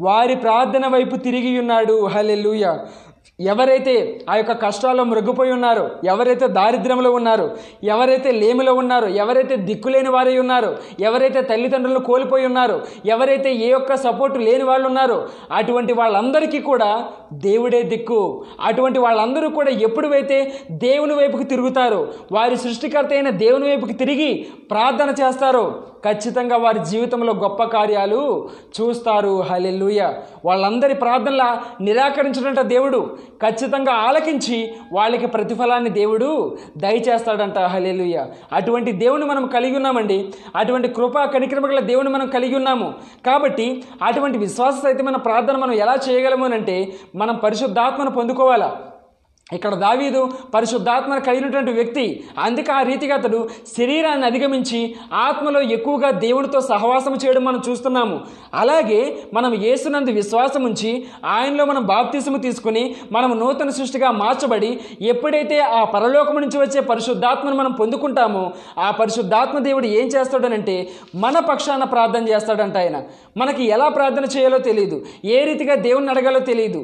వారి ప్రార్థన వైపు తిరిగి ఉన్నాడు. హలెలుయ ఎవరైతే ఆ యొక్క కష్టాల్లో మృగ్గిపోయి ఉన్నారో ఎవరైతే దారిద్ర్యంలో ఉన్నారో ఎవరైతే లేమిలో ఉన్నారో ఎవరైతే దిక్కులేని వారై ఉన్నారో ఎవరైతే తల్లిదండ్రులను కోల్పోయి ఉన్నారో ఎవరైతే ఏ యొక్క సపోర్ట్ లేని వాళ్ళు ఉన్నారో అటువంటి వాళ్ళందరికీ కూడా దేవుడే దిక్కు. అటువంటి వాళ్ళందరూ కూడా ఎప్పుడైతే దేవుని వైపుకి తిరుగుతారో వారి సృష్టికర్త అయిన దేవుని వైపుకి తిరిగి ప్రార్థన చేస్తారో ఖచ్చితంగా వారి జీవితంలో గొప్ప కార్యాలు చూస్తారు. హలెల్లుయ. వాళ్ళందరి ప్రార్థనల నిరాకరించడంట దేవుడు. ఖచ్చితంగా ఆలకించి వాళ్ళకి ప్రతిఫలాన్ని దేవుడు దయచేస్తాడంట. హలెలుయ అటువంటి దేవుని మనం కలిగి ఉన్నామండి. అటువంటి కృపా కనిక్రమగల దేవుని మనం కలిగి ఉన్నాము. కాబట్టి అటువంటి విశ్వాస సహితమైన ప్రార్థన మనం ఎలా చేయగలము అంటే మనం పరిశుద్ధాత్మను పొందుకోవాలా? ఇక్కడ దావీదు పరిశుద్ధాత్మను కలిగినటువంటి వ్యక్తి. అందుకే ఆ రీతిగా అతడు శరీరాన్ని అధిగమించి ఆత్మలో ఎక్కువగా దేవుడితో సహవాసం చేయడం మనం చూస్తున్నాము. అలాగే మనం యేసునందు విశ్వాసం ఉంచి ఆయనలో మనం బాప్తిసము తీసుకుని మనం నూతన సృష్టిగా మార్చబడి ఎప్పుడైతే ఆ పరలోకం నుంచి వచ్చే పరిశుద్ధాత్మను మనం పొందుకుంటామో ఆ పరిశుద్ధాత్మ దేవుడు ఏం చేస్తాడనంటే మన పక్షాన ప్రార్థన చేస్తాడంట ఆయన. మనకి ఎలా ప్రార్థన చేయాలో తెలియదు ఏ రీతిగా దేవుణ్ణి అడగాలో తెలియదు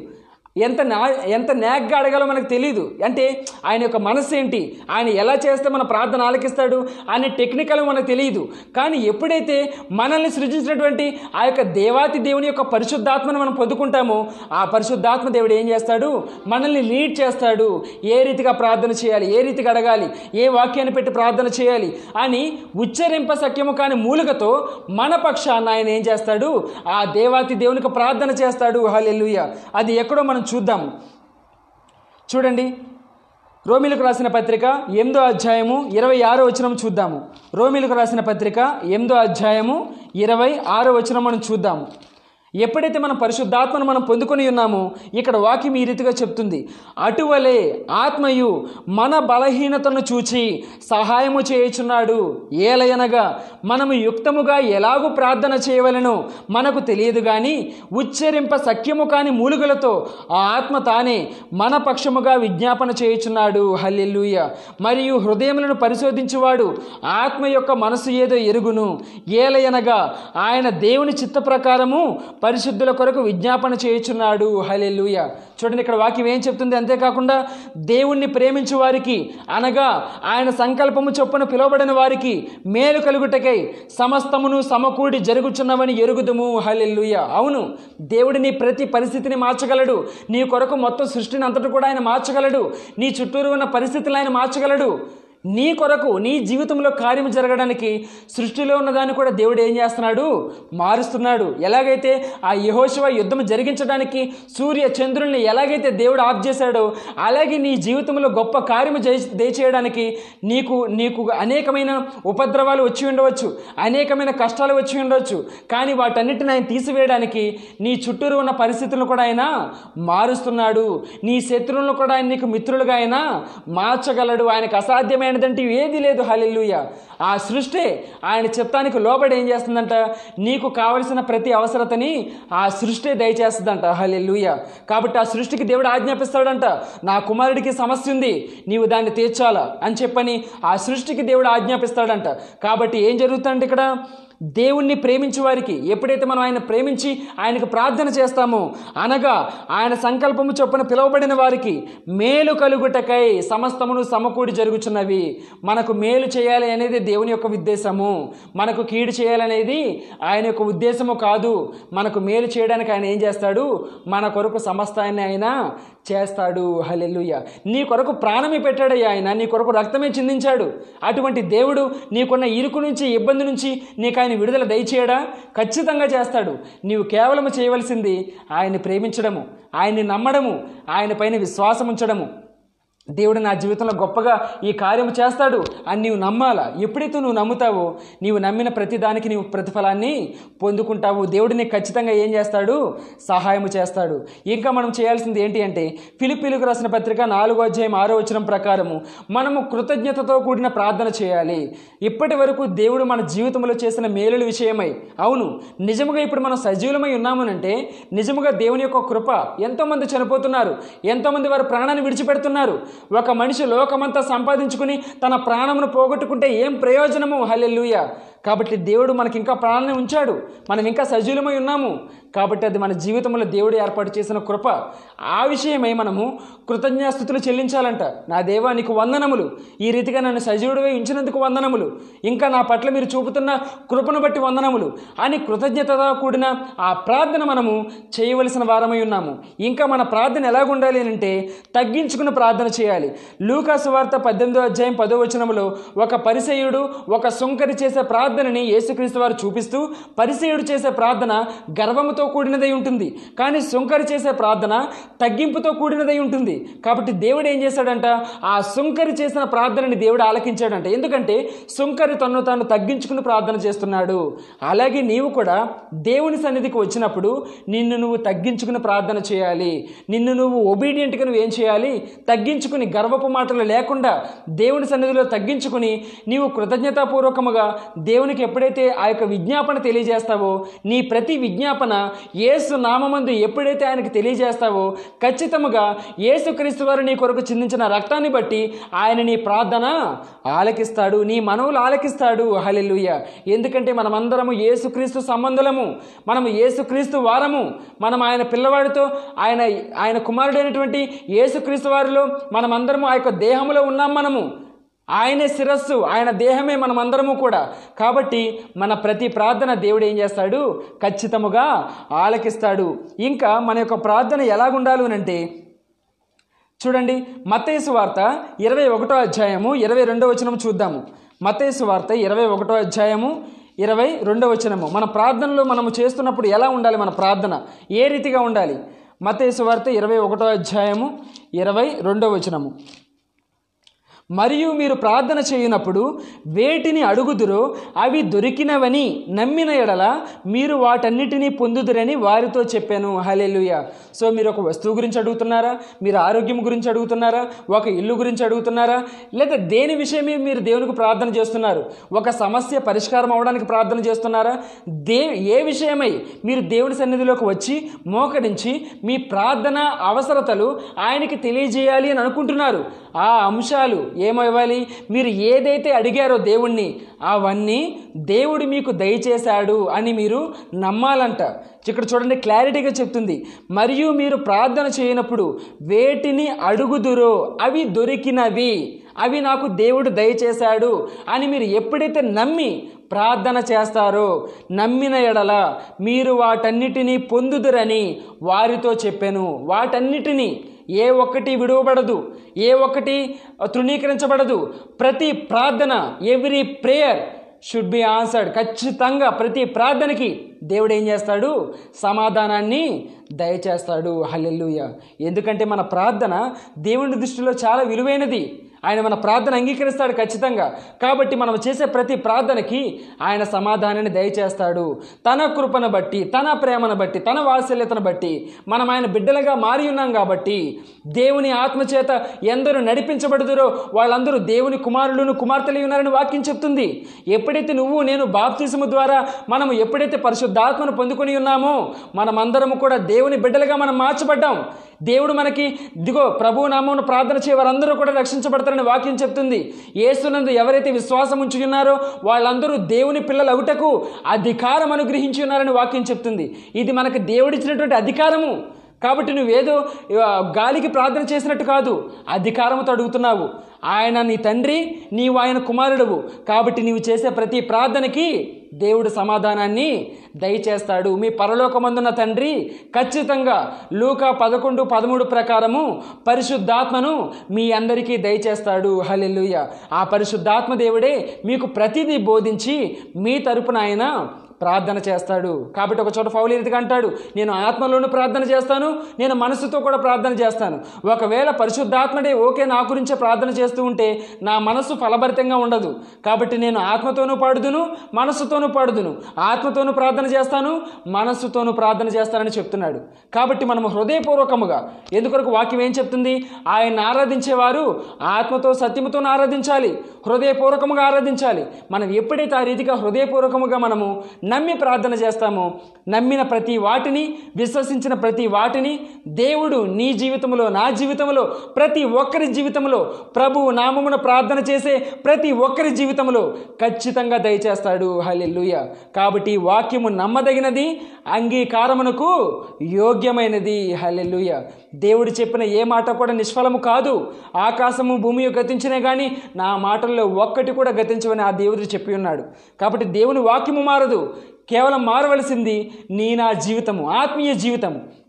ఎంత నా ఎంత నాగ్గా అడగాలో మనకు తెలియదు అంటే ఆయన యొక్క మనసు ఏంటి? ఆయన ఎలా చేస్తే మన ప్రార్థన ఆలకిస్తాడు? అనే టెక్నికల్ మనకు తెలియదు కానీ ఎప్పుడైతే మనల్ని సృజించినటువంటి ఆ యొక్క దేవాతి దేవుని యొక్క పరిశుద్ధాత్మను మనం పొందుకుంటామో ఆ పరిశుద్ధాత్మ దేవుడు ఏం చేస్తాడు? మనల్ని లీడ్ చేస్తాడు. ఏ రీతిగా ప్రార్థన చేయాలి? ఏ రీతిగా అడగాలి? ఏ వాక్యాన్ని పెట్టి ప్రార్థన చేయాలి? అని ఉచ్చరింప సఖ్యము కాని మూలికతో మన పక్షాన ఆయన ఏం చేస్తాడు? ఆ దేవాతి దేవునికి ప్రార్థన చేస్తాడు. హల్లెలూయ. అది ఎక్కడో మనం చూద్దాము చూడండి. రోమిలకు రాసిన పత్రిక ఎనిమిదో అధ్యాయము ఇరవై ఆరో వచనం చూద్దాము. రోమిలకు రాసిన పత్రిక ఎనిమిదో అధ్యాయము ఇరవై ఆరో వచనం మనం చూద్దాము. ఎప్పుడైతే మనం పరిశుద్ధాత్మను మనం పొందుకొని ఉన్నామో ఇక్కడ వాక్యం ఈ రీతిగా చెప్తుంది. అటువలే ఆత్మయు మన బలహీనతను చూచి సహాయము చేయుచున్నాడు. ఏలయనగా మనము యుక్తముగా ఎలాగూ ప్రార్థన చేయవలెనో? మనకు తెలియదు కానీ ఉచ్చరింప సఖ్యము కాని మూలుగులతో ఆ ఆత్మ తానే మన పక్షముగా విజ్ఞాపన చేయుచున్నాడు. హల్లెలూయ. మరియు హృదయములను పరిశోధించువాడు ఆత్మ యొక్క మనసు ఏదో ఎరుగును. ఏలయనగా ఆయన దేవుని చిత్త ప్రకారము పరిశుద్ధుల కొరకు విజ్ఞాపన చేయుచున్నాడు. హలెలుయ చూడండి ఇక్కడ వాక్యం ఏం చెప్తుంది? అంతేకాకుండా దేవుణ్ణి ప్రేమించు వారికి అనగా ఆయన సంకల్పము చొప్పున పిలువబడిన వారికి మేలు కలుగుటకై సమస్తమును సమకూడి జరుగుచున్నవని ఎరుగుదుము. హలెల్లుయ. అవును దేవుడు నీ ప్రతి పరిస్థితిని మార్చగలడు. నీ కొరకు మొత్తం సృష్టిని అంతటి కూడా ఆయన మార్చగలడు. నీ చుట్టూరు ఉన్న పరిస్థితులు ఆయన మార్చగలడు. నీ కొరకు నీ జీవితంలో కార్యం జరగడానికి సృష్టిలో ఉన్నదాన్ని కూడా దేవుడు ఏం చేస్తున్నాడు? మారుస్తున్నాడు. ఎలాగైతే ఆ యహోశివ యుద్ధం జరిగించడానికి సూర్య చంద్రుల్ని ఎలాగైతే దేవుడు ఆఫ్ చేశాడో అలాగే నీ జీవితంలో గొప్ప కార్యము దయచేయడానికి నీకు నీకు అనేకమైన ఉపద్రవాలు వచ్చి ఉండవచ్చు అనేకమైన కష్టాలు వచ్చి ఉండవచ్చు కానీ వాటన్నిటిని ఆయన తీసివేయడానికి నీ చుట్టూరు ఉన్న పరిస్థితులను కూడా ఆయన మారుస్తున్నాడు. నీ శత్రువులను కూడా ఆయన నీకు మిత్రులుగా ఆయన మార్చగలడు. ఆయనకు అసాధ్యమైన అసాధ్యమైనదంటే ఏది లేదు. హలెల్లుయ. ఆ సృష్టి ఆయన చిత్తానికి లోబడి ఏం చేస్తుందంట? నీకు కావలసిన ప్రతి అవసరతని ఆ సృష్టి దయచేస్తుందంట. హలెల్లుయ. కాబట్టి ఆ సృష్టికి దేవుడు ఆజ్ఞాపిస్తాడంట. నా కుమారుడికి సమస్య ఉంది నీవు దాన్ని తీర్చాలా అని చెప్పని ఆ సృష్టికి దేవుడు ఆజ్ఞాపిస్తాడంట. కాబట్టి ఏం జరుగుతుందంటే ఇక్కడ? దేవుణ్ణి ప్రేమించే వారికి ఎప్పుడైతే మనం ఆయన ప్రేమించి ఆయనకు ప్రార్థన చేస్తామో అనగా ఆయన సంకల్పము చొప్పున పిలువబడిన వారికి మేలు కలుగుటకై సమస్తమును సమకూడి జరుగుచున్నవి. మనకు మేలు చేయాలి అనేది దేవుని యొక్క ఉద్దేశము. మనకు కీడు చేయాలనేది ఆయన యొక్క ఉద్దేశము కాదు. మనకు మేలు చేయడానికి ఆయన ఏం చేస్తాడు? మన కొరకు సమస్తాన్ని ఆయన చేస్తాడు. హలెల్లుయ. నీ కొరకు ప్రాణమే పెట్టాడయ్యా ఆయన. నీ కొరకు రక్తమే చిందించాడు. అటువంటి దేవుడు నీకున్న ఇరుకు నుంచి ఇబ్బంది నుంచి నీకు ఆయన విడుదల దయచేయడా? ఖచ్చితంగా చేస్తాడు. నీవు కేవలం చేయవలసింది ఆయన్ని ప్రేమించడము ఆయన్ని నమ్మడము ఆయన పైన విశ్వాసం ఉంచడము దేవుడు నా జీవితంలో గొప్పగా ఈ కార్యం చేస్తాడు. అని నీవు నమ్మాలా? ఎప్పుడైతే నువ్వు నమ్ముతావో నీవు నమ్మిన ప్రతి దానికి నీవు ప్రతిఫలాన్ని పొందుకుంటావు. దేవుడు నీకు ఖచ్చితంగా ఏం చేస్తాడు? సహాయం చేస్తాడు. ఇంకా మనం చేయాల్సింది ఏంటి అంటే పిలుపులకు రాసిన పత్రిక నాలుగో అధ్యాయం ఆరో వచనం ప్రకారము మనము కృతజ్ఞతతో కూడిన ప్రార్థన చేయాలి. ఇప్పటి వరకు దేవుడు మన జీవితంలో చేసిన మేలుల విషయమై అవును నిజముగా ఇప్పుడు మనం సజీవులమై ఉన్నామనంటే నిజముగా దేవుని యొక్క కృప ఎంతోమంది చనిపోతున్నారు ఎంతోమంది వారు ప్రాణాన్ని విడిచిపెడుతున్నారు. ఒక మనిషి లోకమంతా సంపాదించుకుని తన ప్రాణమును పోగొట్టుకుంటే ఏం ప్రయోజనము? హల్లెలూయ. కాబట్టి దేవుడు మనకి ఇంకా ప్రాణాన్ని ఉంచాడు. మనం ఇంకా సజీవమై ఉన్నాము. కాబట్టి అది మన జీవితంలో దేవుడు ఏర్పాటు చేసిన కృప. ఆ విషయమై మనము కృతజ్ఞాస్థుతులు చెల్లించాలంట. నా దేవా నీకు వందనములు. ఈ రీతిగా నన్ను సజీవుడివై ఉంచినందుకు వందనములు. ఇంకా నా పట్ల మీరు చూపుతున్న కృపను బట్టి వందనములు. అని కృతజ్ఞతతో కూడిన ఆ ప్రార్థన మనము చేయవలసిన వారమై ఉన్నాము. ఇంకా మన ప్రార్థన ఎలాగుండాలి అని అంటే తగ్గించుకుని ప్రార్థన చేయాలి. లూకాసు వార్త పద్దెనిమిదో అధ్యాయం పదో వచనములో ఒక పరిసయుడు ఒక సుంకరి చేసే ప్రార్థనని యేసుక్రీస్తు వారు చూపిస్తూ పరిసయుడు చేసే ప్రార్థన గర్వముతో కూడినదై ఉంటుంది. కానీ సుంకరి చేసే ప్రార్థన తగ్గింపుతో కూడినదై ఉంటుంది. కాబట్టి దేవుడు ఏం చేశాడంట? ఆ సుంకరి చేసిన ప్రార్థనని దేవుడు ఆలకించాడంట. ఎందుకంటే సుంకరి తను తాను తగ్గించుకుని ప్రార్థన చేస్తున్నాడు. అలాగే నీవు కూడా దేవుని సన్నిధికి వచ్చినప్పుడు నిన్ను నువ్వు తగ్గించుకుని ప్రార్థన చేయాలి. నిన్ను నువ్వు ఒబీడియంట్గా నువ్వు ఏం చేయాలి? తగ్గించుకుని గర్వపు మాటలు లేకుండా దేవుని సన్నిధిలో తగ్గించుకుని నీవు కృతజ్ఞతాపూర్వకముగా దేవునికి ఎప్పుడైతే ఆ యొక్క విజ్ఞాపన తెలియజేస్తావో నీ ప్రతి విజ్ఞాపన ఏసు నామందు ఎప్పుడైతే ఆయనకు తెలియజేస్తావో ఖచ్చితముగా ఏసుక్రీస్తు వారు నీ కొరకు చిందించిన రక్తాన్ని బట్టి ఆయన నీ ప్రార్థన ఆలకిస్తాడు నీ మనవులు ఆలకిస్తాడు. హలెలుయ ఎందుకంటే మనమందరము ఏసుక్రీస్తు సంబంధులము మనము ఏసుక్రీస్తు వారము మనం ఆయన పిల్లవాడితో ఆయన ఆయన కుమారుడైనటువంటి ఏసుక్రీస్తు వారిలో మనమందరము ఆ యొక్క దేహములో ఉన్నాం మనము. ఆయనే శిరస్సు ఆయన దేహమే మనమందరము కూడా. కాబట్టి మన ప్రతి ప్రార్థన దేవుడు ఏం చేస్తాడు? ఖచ్చితముగా ఆలకిస్తాడు. ఇంకా మన యొక్క ప్రార్థన ఎలాగుండాలి అని అంటే చూడండి మత్తేసు వార్త ఇరవై ఒకటో అధ్యాయము ఇరవై రెండో వచనం చూద్దాము. మత్తేసు వార్త ఇరవై ఒకటో అధ్యాయము ఇరవై రెండో వచనము. మన ప్రార్థనలో మనము చేస్తున్నప్పుడు ఎలా ఉండాలి మన ప్రార్థన? ఏ రీతిగా ఉండాలి? మతేసు వార్త ఇరవై ఒకటో అధ్యాయము ఇరవై రెండో వచనము. మరియు మీరు ప్రార్థన చేయనప్పుడు వేటిని అడుగుదురో అవి దొరికినవని నమ్మిన ఎడల మీరు వాటన్నిటినీ పొందుదురని వారితో చెప్పాను. హలెలుయ సో మీరు ఒక వస్తువు గురించి అడుగుతున్నారా? మీరు ఆరోగ్యం గురించి అడుగుతున్నారా? ఒక ఇల్లు గురించి అడుగుతున్నారా? లేదా దేని విషయమే మీరు దేవునికి ప్రార్థన చేస్తున్నారు? ఒక సమస్య పరిష్కారం అవడానికి ప్రార్థన చేస్తున్నారా? దే ఏ విషయమై మీరు దేవుని సన్నిధిలోకి వచ్చి మోకరించి మీ ప్రార్థన అవసరతలు ఆయనకి తెలియజేయాలి అని అనుకుంటున్నారు? ఆ అంశాలు ఏమవ్వాలి? మీరు ఏదైతే అడిగారో దేవుణ్ణి అవన్నీ దేవుడు మీకు దయచేశాడు అని మీరు నమ్మాలంట. ఇక్కడ చూడండి క్లారిటీగా చెప్తుంది. మరియు మీరు ప్రార్థన చేయనప్పుడు వేటిని అడుగుదురో అవి దొరికినవి అవి నాకు దేవుడు దయచేశాడు అని మీరు ఎప్పుడైతే నమ్మి ప్రార్థన చేస్తారో నమ్మిన ఎడల మీరు వాటన్నిటినీ పొందుదురని వారితో చెప్పాను. వాటన్నిటినీ ఏ ఒక్కటి విడువబడదు ఏ ఒక్కటి తృణీకరించబడదు. ప్రతి ప్రార్థన every prayer should be answered ఖచ్చితంగా ప్రతి ప్రార్థనకి దేవుడు ఏం చేస్తాడు? సమాధానాన్ని దయచేస్తాడు. హల్లెల్లుయ ఎందుకంటే మన ప్రార్థన దేవుని దృష్టిలో చాలా విలువైనది. ఆయన మన ప్రార్థన అంగీకరిస్తాడు ఖచ్చితంగా. కాబట్టి మనం చేసే ప్రతి ప్రార్థనకి ఆయన సమాధానాన్ని దయచేస్తాడు. తన కృపను బట్టి తన ప్రేమను బట్టి తన వాత్సల్యతను బట్టి మనం ఆయన బిడ్డలుగా మారి ఉన్నాం కాబట్టి దేవుని ఆత్మచేత ఎందరూ నడిపించబడుదురో వాళ్ళందరూ దేవుని కుమారులను కుమార్తెలు ఉన్నారని వాక్యం చెప్తుంది. ఎప్పుడైతే నువ్వు నేను బాప్తిసము ద్వారా మనము ఎప్పుడైతే పరిశుద్ధాత్మను పొందుకొని ఉన్నామో మనమందరము కూడా దేవుని బిడ్డలుగా మనం మార్చబడ్డాం. దేవుడు మనకి దిగో ప్రభు నామమును ప్రార్థన చేయ వారందరూ కూడా రక్షించబడతారని వాక్యం చెప్తుంది. ఏసునందు ఎవరైతే విశ్వాసం ఉంచుకున్నారో వాళ్ళందరూ దేవుని పిల్లలు అవుటకు అధికారం అనుగ్రహించి ఉన్నారని వాక్యం చెప్తుంది. ఇది మనకు దేవుడిచ్చినటువంటి అధికారము. కాబట్టి నువ్వేదో గాలికి ప్రార్థన చేసినట్టు కాదు అధికారంతో అడుగుతున్నావు. ఆయన నీ తండ్రి నీవు ఆయన కుమారుడువు. కాబట్టి నీవు చేసే ప్రతి ప్రార్థనకి దేవుడు సమాధానాన్ని దయచేస్తాడు. మీ పరలోకమందున్న తండ్రి ఖచ్చితంగా లూకా పదకొండు పదమూడు ప్రకారము పరిశుద్ధాత్మను మీ అందరికీ దయచేస్తాడు. హలెల్లుయ. ఆ పరిశుద్ధాత్మ దేవుడే మీకు ప్రతిదీ బోధించి మీ తరపున ఆయన ప్రార్థన చేస్తాడు. కాబట్టి ఒక చోట ఫౌలు అంటాడు నేను ఆత్మలోనూ ప్రార్థన చేస్తాను నేను మనసుతో కూడా ప్రార్థన చేస్తాను. ఒకవేళ పరిశుద్ధాత్మడే ఓకే నా గురించే ప్రార్థన చేస్తూ ఉంటే నా మనసు ఫలభరితంగా ఉండదు. కాబట్టి నేను ఆత్మతోనూ పాడుదును మనసుతోనూ పాడుదును. ఆత్మతోనూ ప్రార్థన చేస్తాను మనస్సుతోనూ ప్రార్థన చేస్తానని చెప్తున్నాడు. కాబట్టి మనం హృదయపూర్వకముగా ఎందుకొరకు వాక్యం ఏం చెప్తుంది? ఆయన ఆరాధించేవారు ఆత్మతో సత్యముతో ఆరాధించాలి హృదయపూర్వకముగా ఆరాధించాలి. మనం ఎప్పుడైతే ఆ రీతిగా హృదయపూర్వకముగా మనము నమ్మి ప్రార్థన చేస్తామో. నమ్మిన ప్రతి వాటిని విశ్వసించిన ప్రతి వాటిని దేవుడు నీ జీవితంలో నా జీవితంలో ప్రతి ఒక్కరి జీవితంలో ప్రభువు నామమున ప్రార్థన చేసే ప్రతి ఒక్కరి జీవితంలో ఖచ్చితంగా దయచేస్తాడు. హలెల్లుయ. కాబట్టి వాక్యము నమ్మదగినది అంగీకారమునకు యోగ్యమైనది. హలెల్లుయ. దేవుడు చెప్పిన ఏ మాట కూడా నిష్ఫలము కాదు. ఆకాశము భూమి గతించినే కానీ నా మాటల్లో ఒక్కటి కూడా గతించవని ఆ దేవుడు చెప్పి ఉన్నాడు. కాబట్టి దేవుని వాక్యము మారదు. కేవలం మారవలసింది నీ నా జీవితము ఆత్మీయ జీవితము.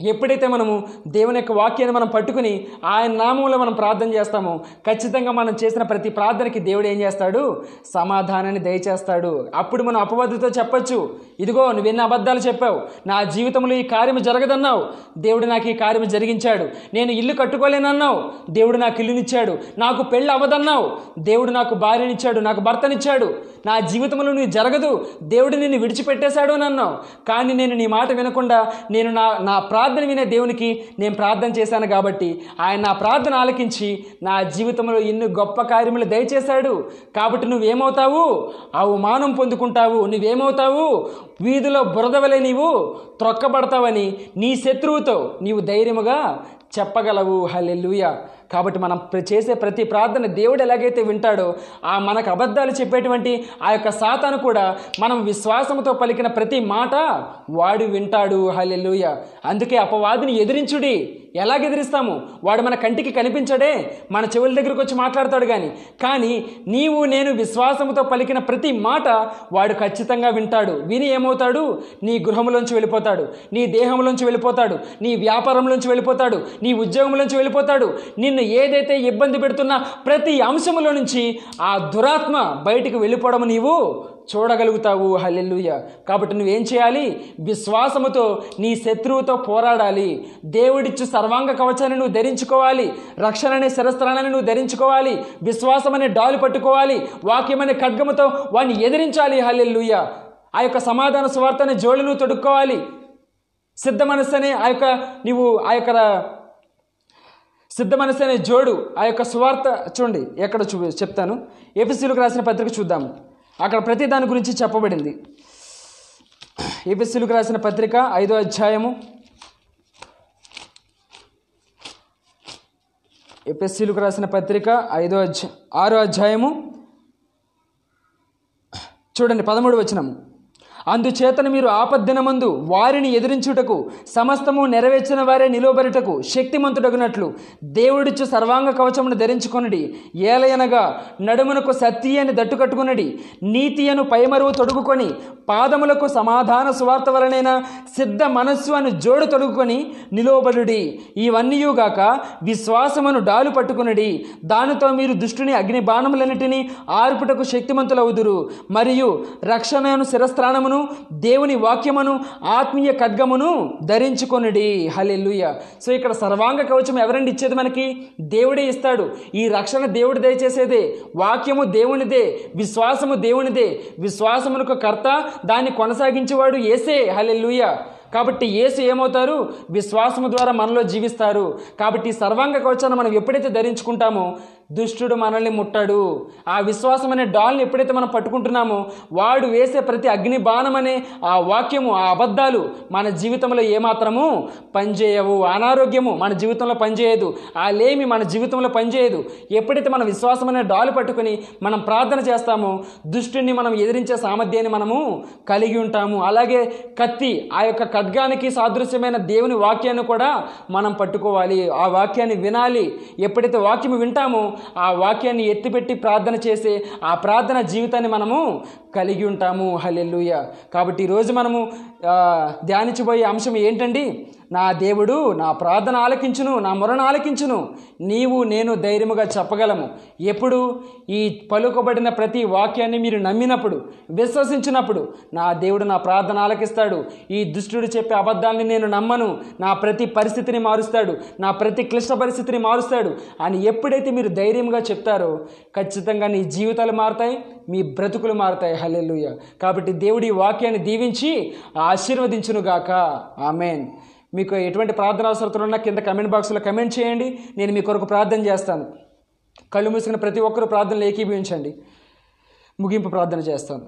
ఎప్పుడైతే మనము దేవుని యొక్క వాక్యాన్ని మనం పట్టుకుని ఆయన నామంలో మనం ప్రార్థన చేస్తామో ఖచ్చితంగా మనం చేసిన ప్రతి ప్రార్థనకి దేవుడు ఏం చేస్తాడు? సమాధానాన్ని దయచేస్తాడు. అప్పుడు మనం అపవాదితో చెప్పచ్చు ఇదిగో నువ్వు ఎన్ని అబద్ధాలు చెప్పావు? నా జీవితంలో ఈ కార్యము జరగదన్నావు. దేవుడు నాకు ఈ కార్యము జరిగించాడు. నేను ఇల్లు కట్టుకోలేనన్నావు. దేవుడు నాకు ఇల్లునిచ్చాడు. నాకు పెళ్ళి అవ్వదన్నావు దేవుడు నాకు భార్యనిచ్చాడు. నాకు భర్తనిచ్చాడు. నా జీవితంలో నువ్వు జరగదు. దేవుడు నిన్ను విడిచిపెట్టేశాడు అని అన్నావు. కానీ నేను నీ మాట వినకుండా నేను నా నా ప్రార్థన వినే దేవునికి నేను ప్రార్థన చేశాను కాబట్టి ఆయన నా ప్రార్థన ఆలకించి నా జీవితంలో ఎన్ని గొప్ప కార్యములు దయచేశాడు. కాబట్టి నువ్వేమవుతావు? అవమానం పొందుకుంటావు. నువ్వేమవుతావు? వీధిలో బురదవలే నీవు త్రొక్కబడతావని నీ శత్రువుతో నీవు ధైర్యముగా చెప్పగలవు. హల్లెలూయ. కాబట్టి మనం చేసే ప్రతి ప్రార్థన దేవుడు ఎలాగైతే వింటాడో ఆ మనకు అబద్ధాలు చెప్పేటువంటి ఆ యొక్క సాతాను కూడా మనం విశ్వాసంతో పలికిన ప్రతి మాట వాడు వింటాడు. హలెలుయ అందుకే అపవాదిని ఎదిరించుడి. ఎలాగ ఎదిరిస్తాము వాడు మన కంటికి కనిపించడే మన చెవుల దగ్గరకు వచ్చి మాట్లాడతాడు కానీ కానీ నీవు నేను విశ్వాసంతో పలికిన ప్రతి మాట వాడు ఖచ్చితంగా వింటాడు. విని ఏమవుతాడు? నీ గృహంలోంచి వెళ్ళిపోతాడు. నీ దేహంలోంచి వెళ్ళిపోతాడు. నీ వ్యాపారంలోంచి వెళ్ళిపోతాడు. నీ ఉద్యోగంలోంచి వెళ్ళిపోతాడు. నిన్ను ఏదైతే ఇబ్బంది పెడుతున్నా ప్రతి అంశంలో నుంచి ఆ దురాత్మ బయటికి వెళ్ళిపోవడం నీవు చూడగలుగుతావు. హల్లెల్లుయ కాబట్టి నువ్వేం చేయాలి? విశ్వాసముతో నీ శత్రువుతో పోరాడాలి. దేవుడిచ్చు సర్వాంగ కవచాన్ని నువ్వు ధరించుకోవాలి. రక్షణ అనే శిరస్త్రాన్ని నువ్వు ధరించుకోవాలి. విశ్వాసం అనే డాలు పట్టుకోవాలి. వాక్యం అనే ఖడ్గముతో వాడిని ఎదిరించాలి. హల్లెల్లుయ ఆ యొక్క సమాధాన స్వార్థని అనే జోళ్ళు నువ్వు తొడుక్కోవాలి. సిద్ధ మనస్సు అనే ఆ యొక్క నీవు ఆ యొక్క సిద్ధ మనస్సు అనే జోడు. ఆ యొక్క సువార్త చూడండి. ఎక్కడ చూ చెప్తాను? ఏపీసీలకు రాసిన పత్రిక చూద్దాము అక్కడ ప్రతి దాని గురించి చెప్పబడింది. ఏపీసీలకు రాసిన పత్రిక ఐదో అధ్యాయము. ఎపిఎస్సీలకు రాసిన పత్రిక ఐదో అధ్యాయ ఆరో అధ్యాయము. చూడండి పదమూడు వచ్చినాము అందుచేతను మీరు ఆపద్దినమందు వారిని ఎదిరించుటకు సమస్తము నెరవేర్చిన వారే నిలువబెరుటకు శక్తిమంతుడగునట్లు దేవుడిచ్చు సర్వాంగ కవచమును ధరించుకొనడి. ఏలయనగా నడుమునకు సత్తి అని దట్టు కట్టుకునడి. నీతి అను పైమరువు తొడుగుకొని పాదములకు సమాధాన సువార్త వలనైన సిద్ధ మనస్సు అని జోడు తొడుగుకొని నిలువబడుడి. ఇవన్నీయుగాక విశ్వాసమును డాలు పట్టుకునడి. దానితో మీరు దుష్టుని అగ్ని బాణములన్నిటినీ ఆర్పుటకు శక్తిమంతులవుదురు. మరియు రక్షణను శిరస్త్రాణమును దేవుని వాక్యమును ఆత్మీయ ఖడ్గమును ధరించుకొనిడి. హలెల్లుయ. సో ఇక్కడ సర్వాంగ కవచం ఎవరండి ఇచ్చేది మనకి? దేవుడే ఇస్తాడు. ఈ రక్షణ దేవుడు దయచేసేదే వాక్యము దేవునిదే. విశ్వాసము దేవునిదే. విశ్వాసమునకు కర్త దాన్ని కొనసాగించేవాడు ఏసే హలెల్లుయ. కాబట్టి యేసు ఏమవుతారు? విశ్వాసము ద్వారా మనలో జీవిస్తారు. కాబట్టి సర్వాంగ కవచాన్ని మనం ఎప్పుడైతే ధరించుకుంటామో దుష్టుడు మనల్ని ముట్టాడు. ఆ విశ్వాసం అనే డాల్ని ఎప్పుడైతే మనం పట్టుకుంటున్నామో వాడు వేసే ప్రతి అగ్ని బాణం అనే ఆ వాక్యము ఆ అబద్ధాలు మన జీవితంలో ఏమాత్రము పనిచేయవు. అనారోగ్యము మన జీవితంలో పనిచేయదు. ఆ లేమి మన జీవితంలో పనిచేయదు. ఎప్పుడైతే మనం విశ్వాసం అనే డాలు పట్టుకొని మనం ప్రార్థన చేస్తామో దుష్టుని మనం ఎదిరించే సామర్థ్యాన్ని మనము కలిగి ఉంటాము. అలాగే కత్తి ఆ యొక్క ఖడ్గానికి సాదృశ్యమైన దేవుని వాక్యాన్ని కూడా మనం పట్టుకోవాలి. ఆ వాక్యాన్ని వినాలి. ఎప్పుడైతే వాక్యం వింటామో ఆ వాక్యాన్ని ఎత్తిపెట్టి ప్రార్థన చేసే ఆ ప్రార్థన జీవితాన్ని మనము కలిగి ఉంటాము. హలెల్లుయ. కాబట్టి ఈరోజు మనము ధ్యానించబోయే అంశం ఏంటండి? నా దేవుడు నా ప్రార్థన ఆలకించును నా మొరను ఆలకించును నీవు నేను ధైర్యముగా చెప్పగలము. ఎప్పుడు? ఈ పలుకబడిన ప్రతి వాక్యాన్ని మీరు నమ్మినప్పుడు విశ్వసించినప్పుడు నా దేవుడు నా ప్రార్థన ఆలకిస్తాడు ఈ దుష్టుడు చెప్పే అబద్ధాన్ని నేను నమ్మను. నా ప్రతి పరిస్థితిని మారుస్తాడు. నా ప్రతి క్లిష్ట పరిస్థితిని మారుస్తాడు. అని ఎప్పుడైతే మీరు ధైర్యంగా చెప్తారో ఖచ్చితంగా నీ జీవితాలు మారుతాయి మీ బ్రతుకులు మారుతాయి. హల్లెలూయ. కాబట్టి దేవుడి వాక్యాన్ని దీవించి ఆశీర్వదించునుగాక. ఆమెన్. మీకు ఎటువంటి ప్రార్థన అవసరతలు ఉన్నా కింద కమెంట్ బాక్స్లో కమెంట్ చేయండి. నేను మీ కొరకు ప్రార్థన చేస్తాను. కళ్ళు మూసుకున్న ప్రతి ఒక్కరూ ప్రార్థనలు ఏకీభవించండి. ముగింపు ప్రార్థన చేస్తాను.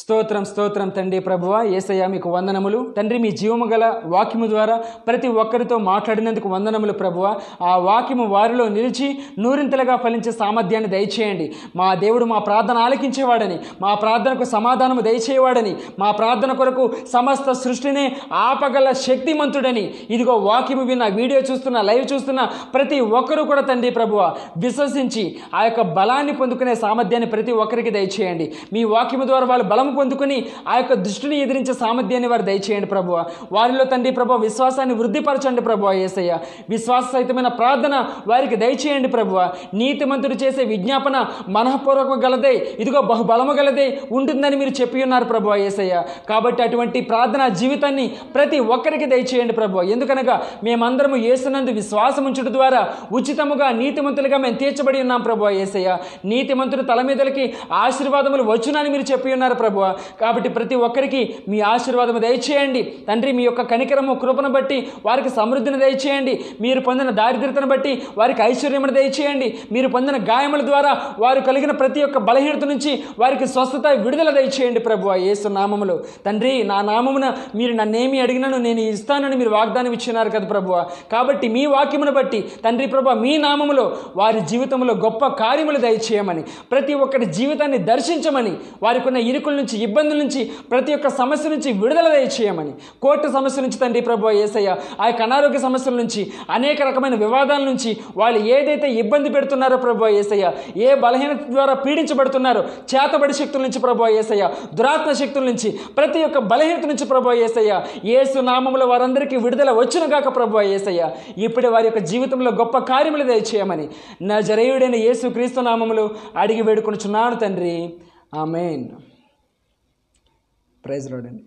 స్తోత్రం స్తోత్రం తండ్రి ప్రభువ ఏసయ్య మీకు వందనములు. తండ్రి మీ జీవము గల వాక్యము ద్వారా ప్రతి ఒక్కరితో మాట్లాడినందుకు వందనములు ప్రభువ. ఆ వాక్యము వారిలో నిలిచి నూరింతలుగా ఫలించే సామర్థ్యాన్ని దయచేయండి. మా దేవుడు మా ప్రార్థన ఆలకించేవాడని మా ప్రార్థనకు సమాధానము దయచేయవాడని మా ప్రార్థన కొరకు సమస్త సృష్టిని ఆపగల శక్తిమంతుడని. ఇదిగో వాక్యము విన్న వీడియో చూస్తున్న లైవ్ చూస్తున్న ప్రతి ఒక్కరూ కూడా తండ్రి ప్రభువ విశ్వసించి ఆ యొక్క బలాన్ని పొందుకునే సామర్థ్యాన్ని ప్రతి ఒక్కరికి దయచేయండి. మీ వాక్యము ద్వారా వాళ్ళు బలం పొందుకుని ఆ యొక్క దృష్టిని ఎదిరించే సామర్థ్యాన్ని వారు దయచేయండి ప్రభువ. వారిలో తండ్రి ప్రభు విశ్వాసాన్ని వృద్ధిపరచండి ప్రభు ఏసయ్య. విశ్వాస సహితమైన ప్రార్థన వారికి దయచేయండి ప్రభువ. నీతిమంతుడు చేసే విజ్ఞాపన మనఃపూర్వకం గలదే ఇదిగో బహుబలము గలదే ఉంటుందని మీరు చెప్పి ఉన్నారు ప్రభు ఏసయ్య. కాబట్టి అటువంటి ప్రార్థన జీవితాన్ని ప్రతి ఒక్కరికి దయచేయండి ప్రభువ. ఎందుకనగా మేమందరము ఏసునందు విశ్వాసం ఉంచడం ద్వారా ఉచితముగా నీతిమంతులుగా మేము తీర్చబడి ఉన్నాం ప్రభు ఏసయ్య. నీతిమంతుడు తల మీదలకి ఆశీర్వాదములు వచ్చునని మీరు చెప్పి ఉన్నారు ప్రభు ప్రభు. కాబట్టి ప్రతి ఒక్కరికి మీ ఆశీర్వాదము దయచేయండి. తండ్రి మీ యొక్క కనికరము కృపను బట్టి వారికి సమృద్ధిని దయచేయండి. మీరు పొందిన దారిద్రతను బట్టి వారికి ఐశ్వర్యమును దయచేయండి. మీరు పొందిన గాయముల ద్వారా వారు కలిగిన ప్రతి ఒక్క బలహీనత నుంచి వారికి స్వస్థత విడుదల దయచేయండి ప్రభు. యేసు నామములో. తండ్రి నా నామమున మీరు నన్నేమి అడిగినను నేను ఇస్తానని మీరు వాగ్దానం ఇచ్చినారు కదా ప్రభు. కాబట్టి మీ వాక్యమును బట్టి తండ్రి ప్రభు మీ నామములో వారి జీవితంలో గొప్ప కార్యములు దయచేయమని ప్రతి ఒక్కరి జీవితాన్ని దర్శించమని వారికి ఉన్న ఇరుకుల నుంచి ఇబ్బందుల నుంచి ప్రతి ఒక్క సమస్య నుంచి విడుదల దయచేయమని. కోర్టు సమస్య నుంచి తండ్రి ప్రభు ఏసయ్య ఆ యొక్క అనారోగ్య సమస్యల నుంచి అనేక రకమైన వివాదాల నుంచి వాళ్ళు ఏదైతే ఇబ్బంది పెడుతున్నారో ప్రభు ఏసయ్య ఏ బలహీనత ద్వారా పీడించబడుతున్నారో చేతబడి శక్తుల నుంచి ప్రభు ఏసయ్య దురాత్మ శక్తుల నుంచి ప్రతి ఒక్క బలహీనత నుంచి ప్రభు ఏసయ్య ఏసు నామంలో వారందరికీ విడుదల వచ్చిన గాక ప్రభు ఏసయ్య. ఇప్పుడే వారి యొక్క జీవితంలో గొప్ప కార్యములు దయచేయమని. నా జరయుడైన యేసు క్రీస్తు నామములు అడిగి వేడుకొనుచున్నాను తండ్రి. ఆమెన్. ప్రైజ్ రాడండి